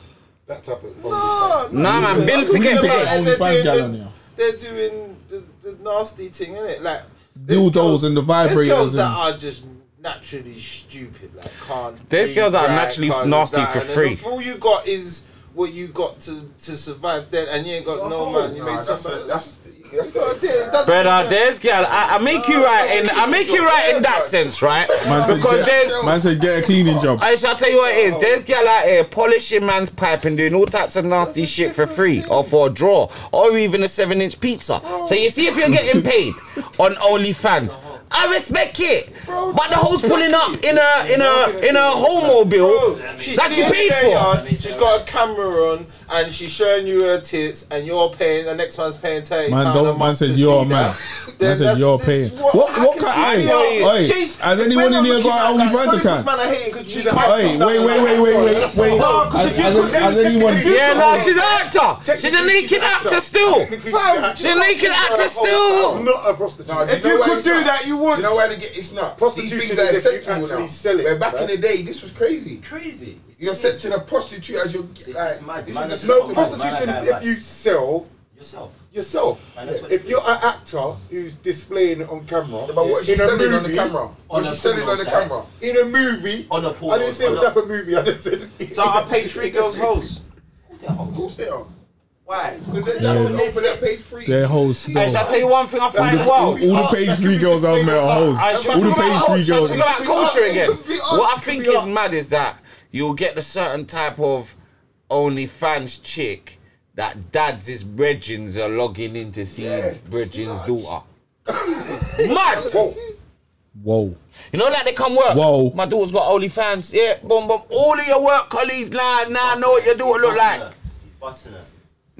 That type of. No, Nah, man, Bill, We forget need to about get it. They're OnlyFans gal doing the- here. They're doing the, the nasty thing, innit? Like there's Dildos girls- and the There's vibrators girls that are just naturally stupid, like can't. There's breathe girls that are naturally nasty that, for free. if All you got is what you got to to survive then, and you ain't got no man. You Nah, made that's, something. that's, You that's, gotta do it. It doesn't Brother, there's girl. I, I make you right in. I make you right in that sense, right? Man said, Because get, there's. man said get a cleaning job. I shall tell you what it is. There's girl out here polishing man's pipe and doing all types of nasty shit for free or for a draw or even a seven inch pizza. So you see if you're getting paid on OnlyFans. I respect it, but the hoes pulling up in a in a in a homobile She's that you sitting paid for. yard, She's got a camera on and she's showing you her tits, and you're paying. The next man's paying thirty Man, a don't. Man month said to you're a man. Man Then said that's you're paying. what What? Can kind? see. Hey, Yo, hey, she's- has anyone in here looking got at an that, OnlyFans it's only 'cause account? Man, I hate it because she's a Hey, wait, wait, wait, wait, wait, wait. No, 'cause Has, if you could- has anyone? Yeah, no, she's an actor. She's a naked actor still. She's a naked actor still. Not a prostitute. If you could do that, you would. You know why they get it's not. These Prostitution things are you acceptable actually now. sell it, Where back right? in the day, this was crazy. Crazy. It's You're just- accepting a prostitute as your It's like, just mad. this Man, is that's. No, prostitution is if you sell yourself. yourself. And that's what If you're an actor who's displaying it on camera, But what is she in a selling on the camera? On What's a she selling on the porno camera? in a movie, On a I porno- didn't say on what type of movie. I just said. So I paid three girls hoes. Of course they are. Why? Because they're that's what people that paid free. Their hoes Hey, shall I tell you one thing I find All well? the page three girls out there are hoes. All the talk about, page three shall I girls. talk about culture again. It could be us, What I think is mad is that you'll get the certain type of OnlyFans chick that dads is Bredgins are logging in to see Yeah, Bredgins' it's daughter. Mad. Whoa. You know, like they come work. Whoa. My daughter's got OnlyFans. Yeah, boom, boom. All of your work colleagues, nah, nah, know what your daughter look like. He's busting her.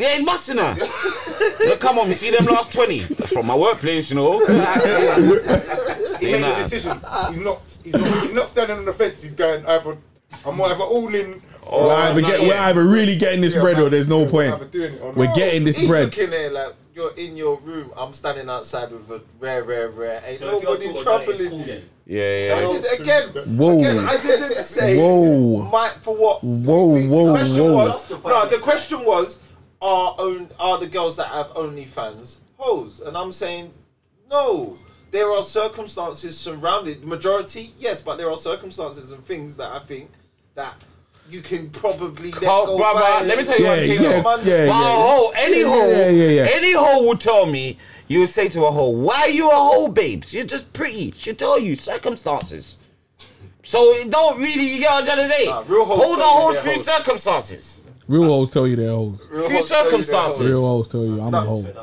Yeah, he's busting her. Look, come on, you see them last 20? That's from my workplace, you know. He See, made nah. a decision. He's not. He's not. He's not standing on the fence. He's going either. I'm either all in. Oh, We're either, get, we're either really getting this Yeah, bread or there's no point. either doing it or We're not. getting this He's bread. looking there like you're in your room. I'm standing outside with a rare, rare, rare. Ain't So if your nobody daughter done it, troubling cool you. Yeah, yeah. I did again. Whoa. Again, I didn't say. Whoa. My, for what? Whoa, The whoa, question whoa. was no. The question was, are own are the girls that have OnlyFans hoes? And I'm saying, no. There are circumstances surrounded. The majority, yes, but there are circumstances and things that I think that you can probably let Oh, go brother, by let me tell you Yeah, one thing. yeah, though. yeah, yeah. a oh, any Yeah, hoe, yeah, yeah, yeah. any hoe would tell me. You would say to a hoe, "Why are you a hoe, babes? You're just pretty." She'll tell you circumstances. So it don't really. You get what I'm trying to say? Nah, real hoes hoes tell are you hoes through hoes. circumstances. Real hoes tell you they're hoes. Real Few tell you circumstances. Real hoes tell you I'm a No, hoe. Fed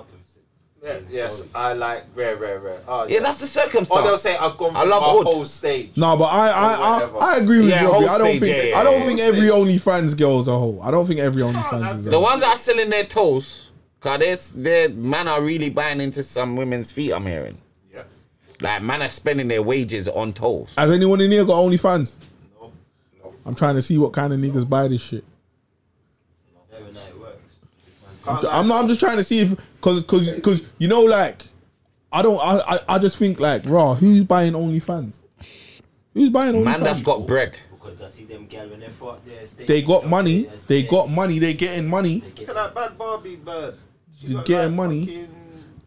Yeah, yes. I like rare, rare, rare. Oh, Yeah, that's the circumstance. Or they'll say I've gone I love my hood. whole stage. No, but I I, I, I agree with Yeah, Robbie. whole I don't stage, think yeah, I don't yeah, think every stage. OnlyFans girl is a hoe. I don't think every OnlyFans is a The ones that are selling their toes, cause there's their man are really buying into some women's feet. I'm hearing. Yeah. Like man are spending their wages on toes. Has anyone in here got OnlyFans? No. No. I'm trying to see what kind of niggas buy this shit. Every night it works. Can't lie. I'm not. I'm just trying to see if because because because you know like I don't. I, I I just think like raw. Who's buying OnlyFans? Who's buying OnlyFans? Man that's got bread. Because I see them gal when they fought there. They got money. They got money. They getting money. Look at that bad Barbie bird. They got getting like money.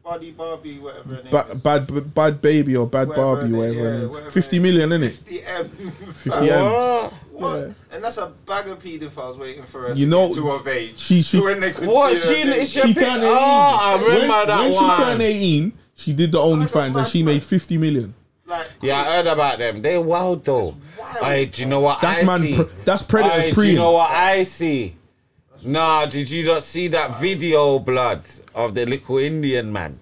Fucking Body Barbie, whatever her name Bad, is. bad, bad baby or bad Whatever Barbie, her whatever. name- her yeah, name. whatever Fifty innit? 50 M. 50 M. What? What? Yeah. And that's a bag of paedophiles waiting for her You to know, get to of age. she- she- So when they could What see she? name. Is she, She turned ah, 18. Oh, I remember when, that when one. she turned 18, she did the OnlyFans and she made 50 million. like, Yeah, I heard about them. They're wild though. wild. Hey, do you know what That's I man. see? Pre- that's predators Hey, do you know what I see? Nah, did you not see that video, blood, of the little Indian man?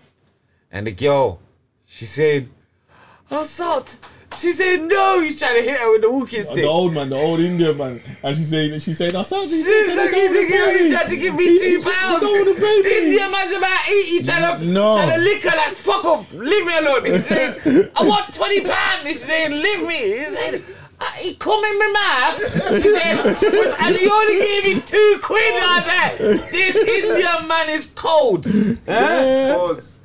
And the girl, she said, assault. She said, no, he's trying to hit her with the walking stick. The old man, the old Indian man, and she said, she said, "I saw She's like, he's he tried to give me two pounds. the baby. Indian man's about 80, trying to, No. trying to lick her like, fuck off, leave me alone. He's saying, I want 20 pounds. He's saying, leave me. He said, "Uh, he come in my mouth. He said, and he only gave me two quid. I was like, this Indian man is cold. Huh? Yeah. pause.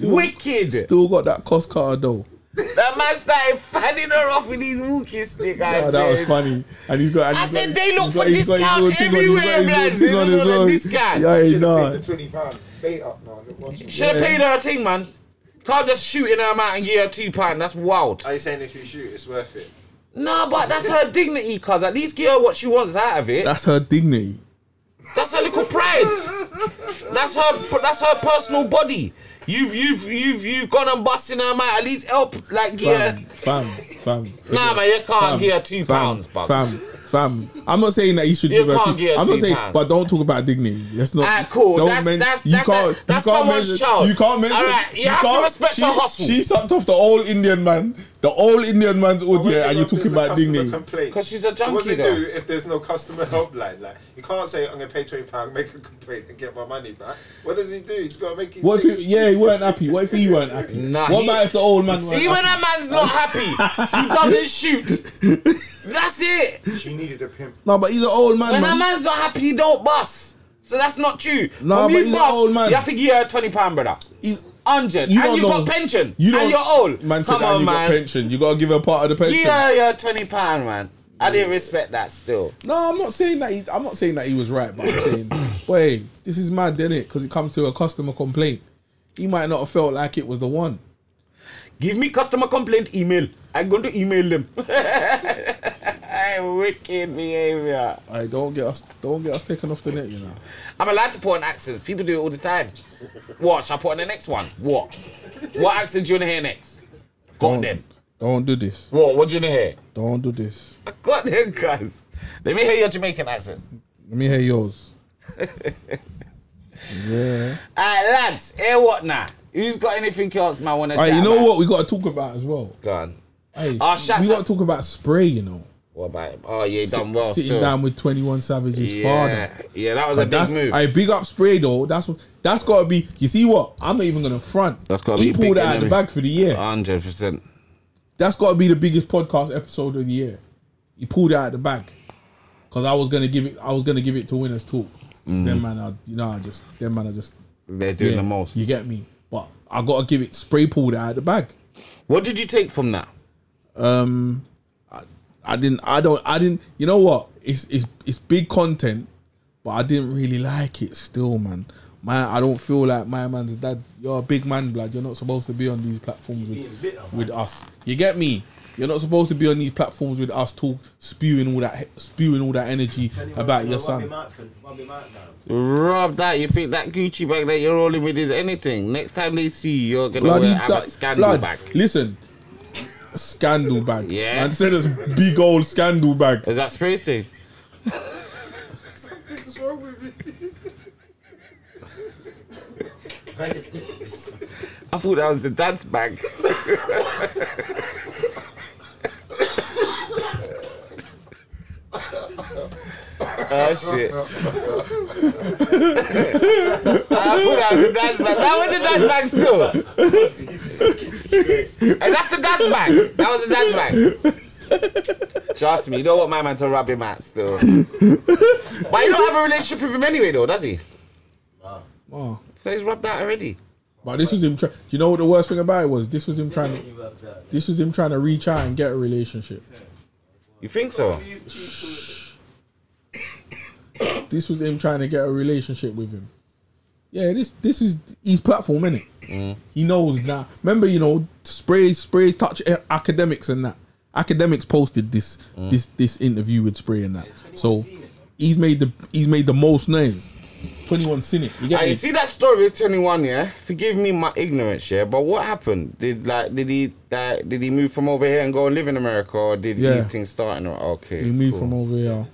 Wicked. Still got that cost cutter though. That man started fanning her off with his walking stick. I Yeah, that was funny. And he's got. And I he's said got- they look he's for got- he's got his discount little thing on- he's got everywhere, his little They look for well. discount. Yeah, he Should have nah. paid the twenty pound. Bait up now. Look what you- Should have paid her a thing, man. Can't just shoot in her mouth and give her two pound. That's wild. Are you saying if you shoot, it's worth it? No, but that's her dignity, cuz at least give her what she wants out of it. That's her dignity. That's her little pride. That's her. That's her personal body. You've you've you've you've gone and busting her mouth. At least help, like give her. Fam, fam, fam. Nah, man, you can't Fam, give her two fam, pounds, but. Fam, fam. I'm not saying that you should You give her. can't two- give her I'm not saying, pounds. but don't talk about dignity. Let's not. Alright, cool. Don't That's- men- that's- you that's can't. that's you can't someone's mention, child. You can't mention. Alright, you have to respect she, her hustle. She sucked off the old Indian man, the old Indian man's When audio, and you you're talking there's a about customer dignity. complaint. 'Cause she's a So what does it do if there's no customer helpline? Like you can't say I'm gonna pay twenty pound, make a complaint, and get my money back. What does he do? He's got to make his. What if he, yeah, he weren't happy? What if he weren't happy? Nah, what he- about if the old man See weren't when a man's not happy, he doesn't shoot. That's it. She needed a pimp. No, but he's an old man, When a man's not happy, he don't bust. So that's not true. No, When but you he's an old man. You have to give her twenty pound, brother. He's, Hundred. You and you know. got pension. you don't. and you're old. Man said Come that on, you man. got pension. You gotta give her part of the pension. Give her your twenty pound, man. I didn't respect that still. No, I'm not saying that. He, I'm not saying that he was right, but I'm saying, wait, this is mad, isn't it? Because it comes to a customer complaint. He might not have felt like it was the one. Give me customer complaint email. I'm going to email them. Wicked behavior. I don't get us. Don't get us taken off the net, you know. I'm allowed to put on accents. People do it all the time. What? Shall I put on the next one? What? What accent do you want to hear next? Got Don't, them. don't do this. What? What do you want to hear? Don't do this. I got them, guys. Let me hear your Jamaican accent. Let me hear yours. yeah. Alright, lads. Hear what now? Who's got anything else, man? All right. You know what we got to talk about as well. Go on. Hey, Oh, we got to talk about spray. You know, What about him? Oh, yeah, he done well. sitting still. down with Twenty One Savage's yeah. father. Yeah, that was a But big move. I big up spray though. That's what that's got to be. You see what? I'm not even gonna front. That's he be pulled out of the bag for the year. Hundred percent. That's got to be the biggest podcast episode of the year. He pulled it out of the bag because I was gonna give it. I was gonna give it to winners talk. Them man, are, you know, I just them man are just They're doing yeah, the most. You get me? But I gotta give it. Spray pulled out of the bag. What did you take from that? Um, I, I didn't. I don't. I didn't. You know what? It's it's it's big content, but I didn't really like it. Still, man. man, I don't feel like my man's dad. You're a big man, blood. You're not supposed to be on these platforms with, bitter, with us. You get me? You're not supposed to be on these platforms with us, talk spewing all that spewing all that energy about your son. Rob that. You think that Gucci bag that you're rolling with is anything? Next time they see you, you're gonna Bloody wear, have a da- scandal blood, bag. Listen, scandal bag. Yeah. and said it's big old scandal bag. Is that spacey? What's wrong with me? I thought that was the dad's bag. oh shit. I thought that was the dad's bag. That was the dad's bag still. and dad's bag. That was a bag. Trust me, you don't want my man to rub him out still. but you don't have a relationship with him anyway though, does he? Oh. So he's rubbed out already. But this was him. Try- Do you know what the worst thing about it was? This was him trying to. This was him trying to reach out and get a relationship. You think so? This was him trying to get a relationship with him. Yeah, this this is his platform, innit? Mm. He knows now. Remember, you know, sprays sprays touch academics and that. Academics posted this Mm. this this interview with Spray and that. So he's made the he's made the most one seen it. You get me? you see that story is 21, yeah? Forgive me my ignorance, yeah, but what happened? Did like did he like did he move from over here and go and live in America or did Yeah. these things start in okay. he moved cool. from over here.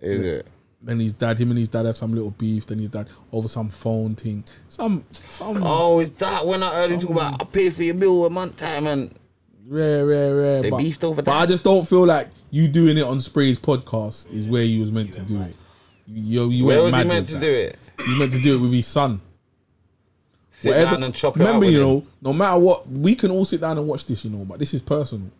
Is it? Then his dad, him and his dad had some little beef. Then his dad over some phone thing. Some some Oh, is that when I heard him talk about I pay for your bill a month time and rare, rare, rare. They but, beefed over that. But. I just don't feel like you doing it on Spray's podcast is where you was meant to do it. You, you where was he meant to that. do it? He meant to do it with his son. Sit Whatever- down and chop it Remember, you him. know, no matter what, we can all sit down and watch this, you know, but this is personal.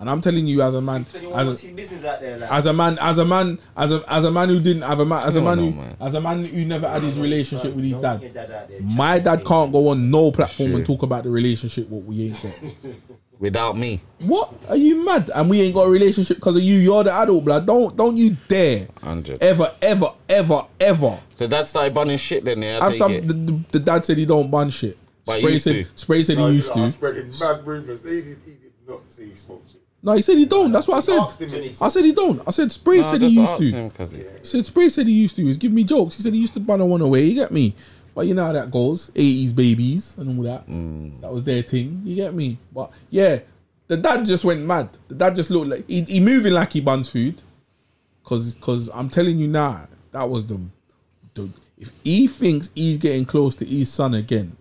And I'm telling you, as a man, as a, business out there, like, as a man, as a man, as a as a man who didn't have a man, as a man on, who, man. as a man who never had his relationship with his don't dad. there My dad can't go on no platform True. and talk about the relationship what we ain't got. Without me. What? Are you mad? And we ain't got a relationship because of you. You're the adult, blood. Don't don't you dare 100. ever, ever, ever, ever. So dad started bunning shit then, yeah? I take some. it. The, the, the dad said he don't bun shit. But he Spray used said to. Spray said No, he used know, I'm to. spreading mad rumours. He did, he did not say he smoked shit. No, he said he don't. That's what I said. I said he don't. I said Spray No, said he used to. him, 'cause he- He said Spray said he used to. He was giving me jokes. He said he used to bun a one away. You get me? But you know how that goes. 80s babies and all that. Mm. That was their thing. You get me? But yeah, the dad just went mad. The dad just looked like he, he moving like he buns food. Cause, cause I'm telling you now, that was the, the if he thinks he's getting close to his son again,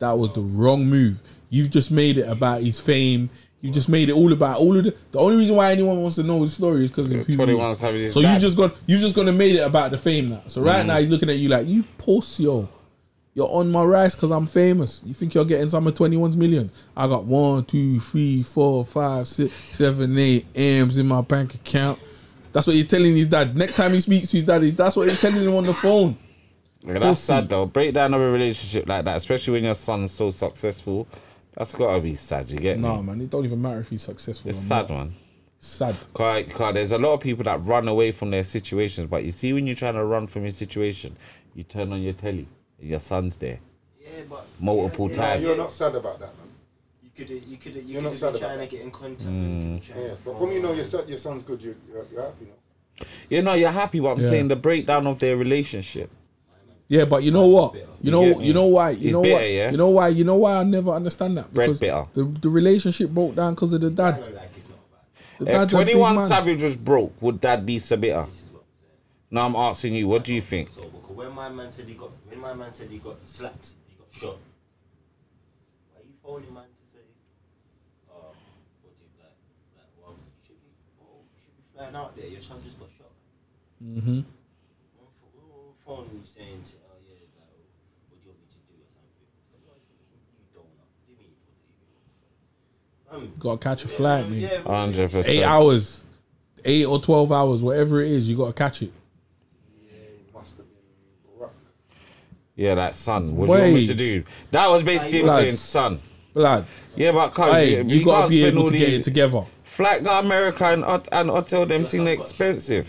that was the wrong move. You've just made it about his fame. You just made it all about all of the. The only reason why anyone wants to know his story is because of who. 21 is. Savage So you just got you just gonna made it about the fame now. So Mm. right now he's looking at you like you yo. You're on my rice because I'm famous. You think you're getting some of 21's millions? I got one, two, three, four, five, six, seven, eight M's in my bank account. That's what he's telling his dad. Next time he speaks to his dad, that's what he's telling him on the phone. Yeah, that's sad though. Breakdown of a relationship like that, especially when your son's so successful, that's gotta be sad. You get Nah, me? man, it don't even matter if he's successful. It's or sad, not. man. Sad. Cause, 'cause there's a lot of people that run away from their situations, but you see, when you're trying to run from your situation, you turn on your telly, your son's there Yeah, but multiple yeah, Nah, times. you're not sad about that, man. You could you could you You're could not have sad been about trying to get in contact. Mm. Yeah, but from you know your son, your son's good, you're, you're, you're happy, no? You know, you're happy, but I'm Yeah. saying the breakdown of their relationship. Yeah, but you know what? You You know, get you know why? You He's know bitter, why? yeah? You know why? You know why I never understand that Bread because bitter. the the relationship broke down because of the dad. don't like it's not bad. The If dad's a big 21 man. Savage was broke, would that be Sabita? This is what I'm. Now I'm asking you, what do you think? So because when my man said he got when my man said he got slapped, he got shot. Why you phoning man to say, uh, what do you like? Like, well, you should be, oh, you should be flying out there. Your son just got shot. Mm-hmm. Phoning you saying, to, oh yeah, like, oh, what do you want me to do or something? So, well, You don't know. Give me what do you? Got to catch a flight, man. Hundred Eight percent. hours, eight or twelve hours, whatever it is, you got to catch it. Yeah, he must have been rock. Yeah, that son. What do you want me to do? That was basically him saying, son. Blood, Yeah, but cause hey, you, you, you got can't to be spend able all to get it together. flight got America and, and hotel them thing expensive.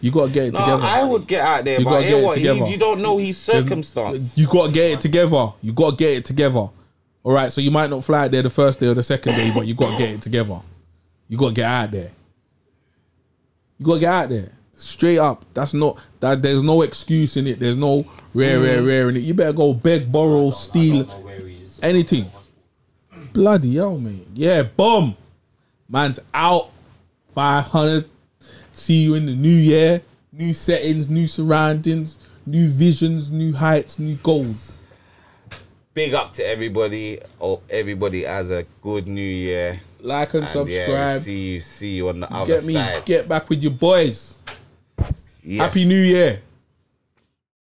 You gotta get it No, together. I would get out there, You but gotta get it what? He- you don't know his circumstance. You gotta get it together. You gotta get it together. All right, so you might not fly out there the first day or the second day, but you gotta get it together. You gotta get out there. You gotta get out there. Straight up. That's not that. There's no excuse in it. There's no rare, Mm. rare, rare in it. You better go beg, borrow, steal, don't know where he is. anything. Bloody hell, man. Yeah, boom. Man's out. 500. See you in the new year. New settings, new surroundings, new visions, new heights, new goals. Big up to everybody. Oh, everybody has a good new year. Like and, And subscribe. Yeah, see you. See you on the other get me, side. get back with your boys. Yes. Happy New Year.